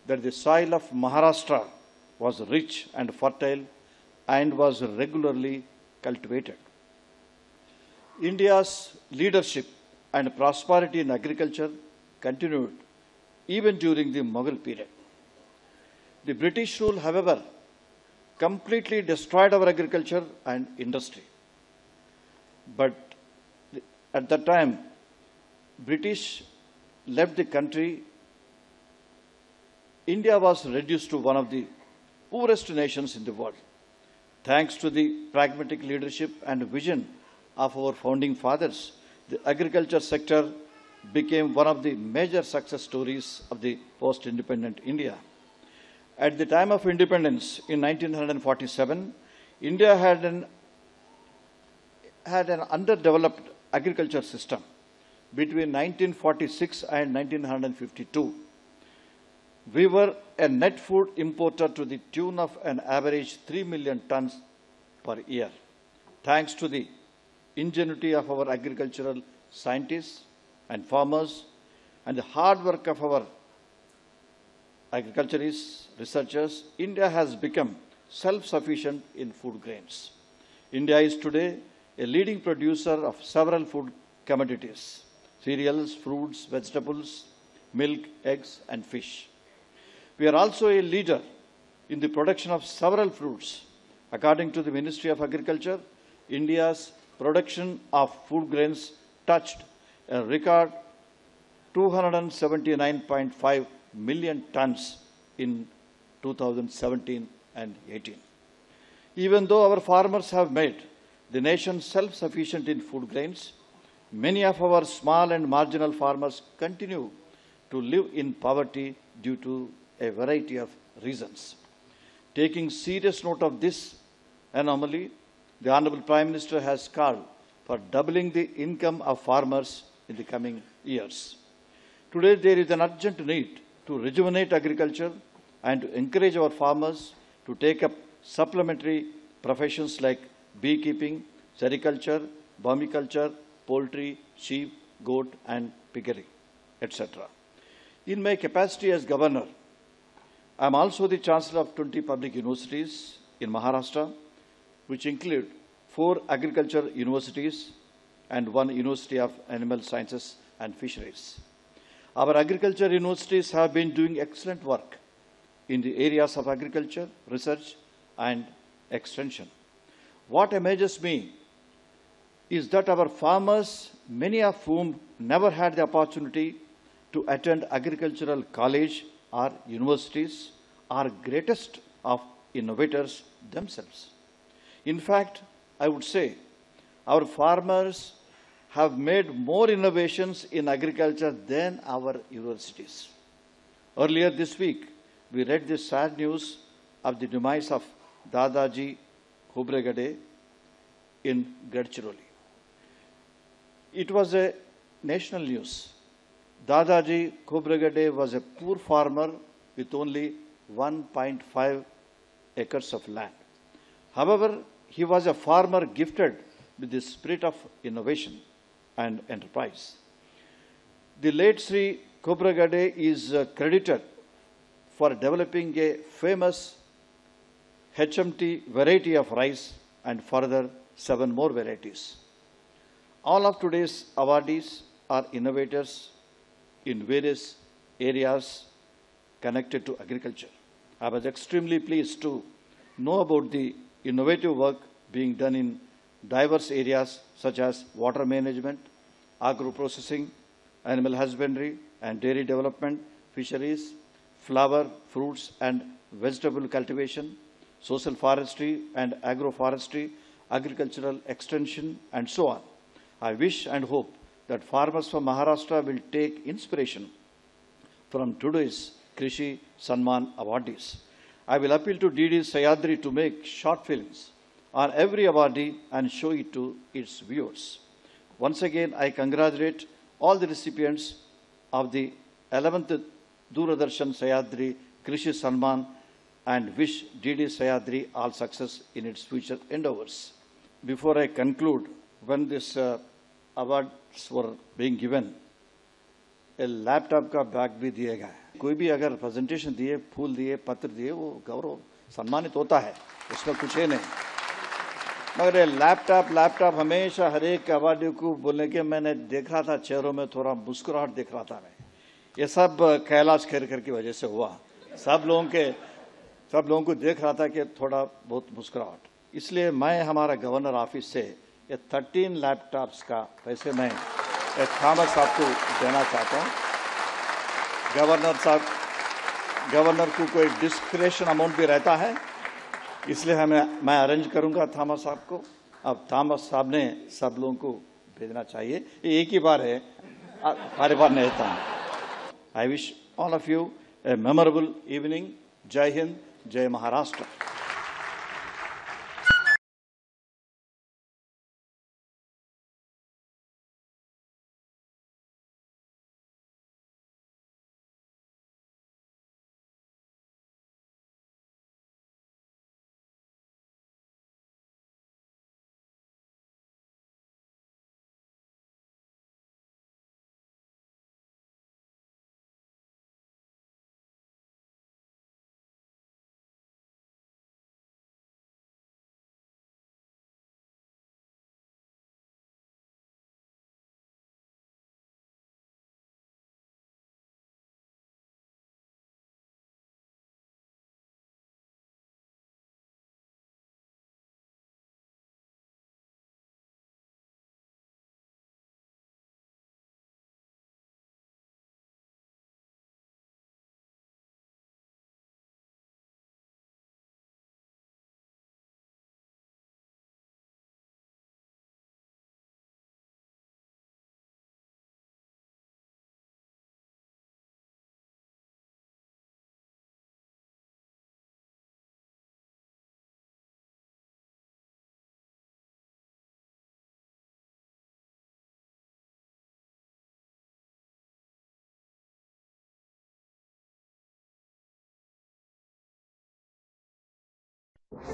that the soil of Maharashtra was rich and fertile and was regularly cultivated. India's leadership and prosperity in agriculture continued even during the Mughal period. The British rule, however, completely destroyed our agriculture and industry. But at that time, British left the country. India was reduced to one of the poorest nations in the world. Thanks to the pragmatic leadership and vision of our founding fathers, the agriculture sector became one of the major success stories of the post-independent India. At the time of independence in 1947, India had an, had an underdeveloped agriculture system. Between 1946 and 1952, we were a net food importer to the tune of an average 3 million tons per year. Thanks to the ingenuity of our agricultural scientists and farmers and the hard work of our agriculturists, researchers, India has become self-sufficient in food grains. India is today a leading producer of several food commodities, cereals, fruits, vegetables, milk, eggs, and fish. We are also a leader in the production of several fruits. According to the Ministry of Agriculture, India's production of food grains touched a record 279.5 million tons in 2017 and 18. Even though our farmers have made the nation self-sufficient in food grains, many of our small and marginal farmers continue to live in poverty due to a variety of reasons. Taking serious note of this anomaly, the Honorable Prime Minister has called for doubling the income of farmers in the coming years. Today, there is an urgent need to rejuvenate agriculture and to encourage our farmers to take up supplementary professions like beekeeping, sericulture, culture, poultry, sheep, goat, and piggery, etc. In my capacity as governor, I am also the chancellor of 20 public universities in Maharashtra, which include four agriculture universities and one university of animal sciences and fisheries. Our agriculture universities have been doing excellent work in the areas of agriculture, research, and extension. What amazes me is that our farmers, many of whom never had the opportunity to attend agricultural college or universities, are greatest of innovators themselves. In fact, I would say our farmers have made more innovations in agriculture than our universities. Earlier this week, we read the sad news of the demise of Dadaji Khobregade in Gadchiroli. It was a national news. Dadaji Khobregade was a poor farmer with only 1.5 acres of land. However, he was a farmer gifted with the spirit of innovation and enterprise. The late Sri Khobragade is credited for developing a famous HMT variety of rice and further seven more varieties. All of today's awardees are innovators in various areas connected to agriculture. I was extremely pleased to know about the innovative work being done in diverse areas such as water management, agro-processing, animal husbandry and dairy development, fisheries, flower, fruits and vegetable cultivation, social forestry and agroforestry, agricultural extension and so on. I wish and hope that farmers from Maharashtra will take inspiration from today's Krishi Sanman awardees. I will appeal to DD Sayadri to make short films on every awardee and show it to its viewers. Once again, I congratulate all the recipients of the 11th Doordarshan Sahyadri Krishi Sanman and wish DD Sahyadri all success in its future endeavours before I conclude when this awards were being given a laptop का bag भी दिया गया कोई भी अगर presentation दिए फूल दिए पत्र दिए वो गौरव सम्मानित होता है उसका कुछ है नहीं मगर ये लैपटॉप लैपटॉप हमेशा हर एक अवार्डियों को बोलने के मैंने देख रहा था चेहरों में थोड़ा मुस्कुराहट देख रहा था मैं ये सब कैलाश खेरकर की वजह से हुआ। सब लोगों के, सब लोगों को देख रहा था कि थोड़ा बहुत मुस्कुराहट। इसलिए मैं हमारा गवर्नर ऑफ़िस से ये थर्टीन लैपटॉप्स का पैसे मैं थॉमस साहब को देना चाहता हूँ। गवर्नर साहब, गवर्नर को कोई डिस्क्रिप्शन अमाउंट भी रहता है, इसलिए हमें, मैं अरेंज करूँगा थॉमस साहब को। अब थॉमस साहब ने सब लोगों को भेजना चाहिए। ये एक ही बार है बार बार नहीं था I wish all of you a memorable evening. Jai Hind, Jai Maharashtra. Thank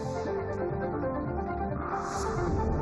you.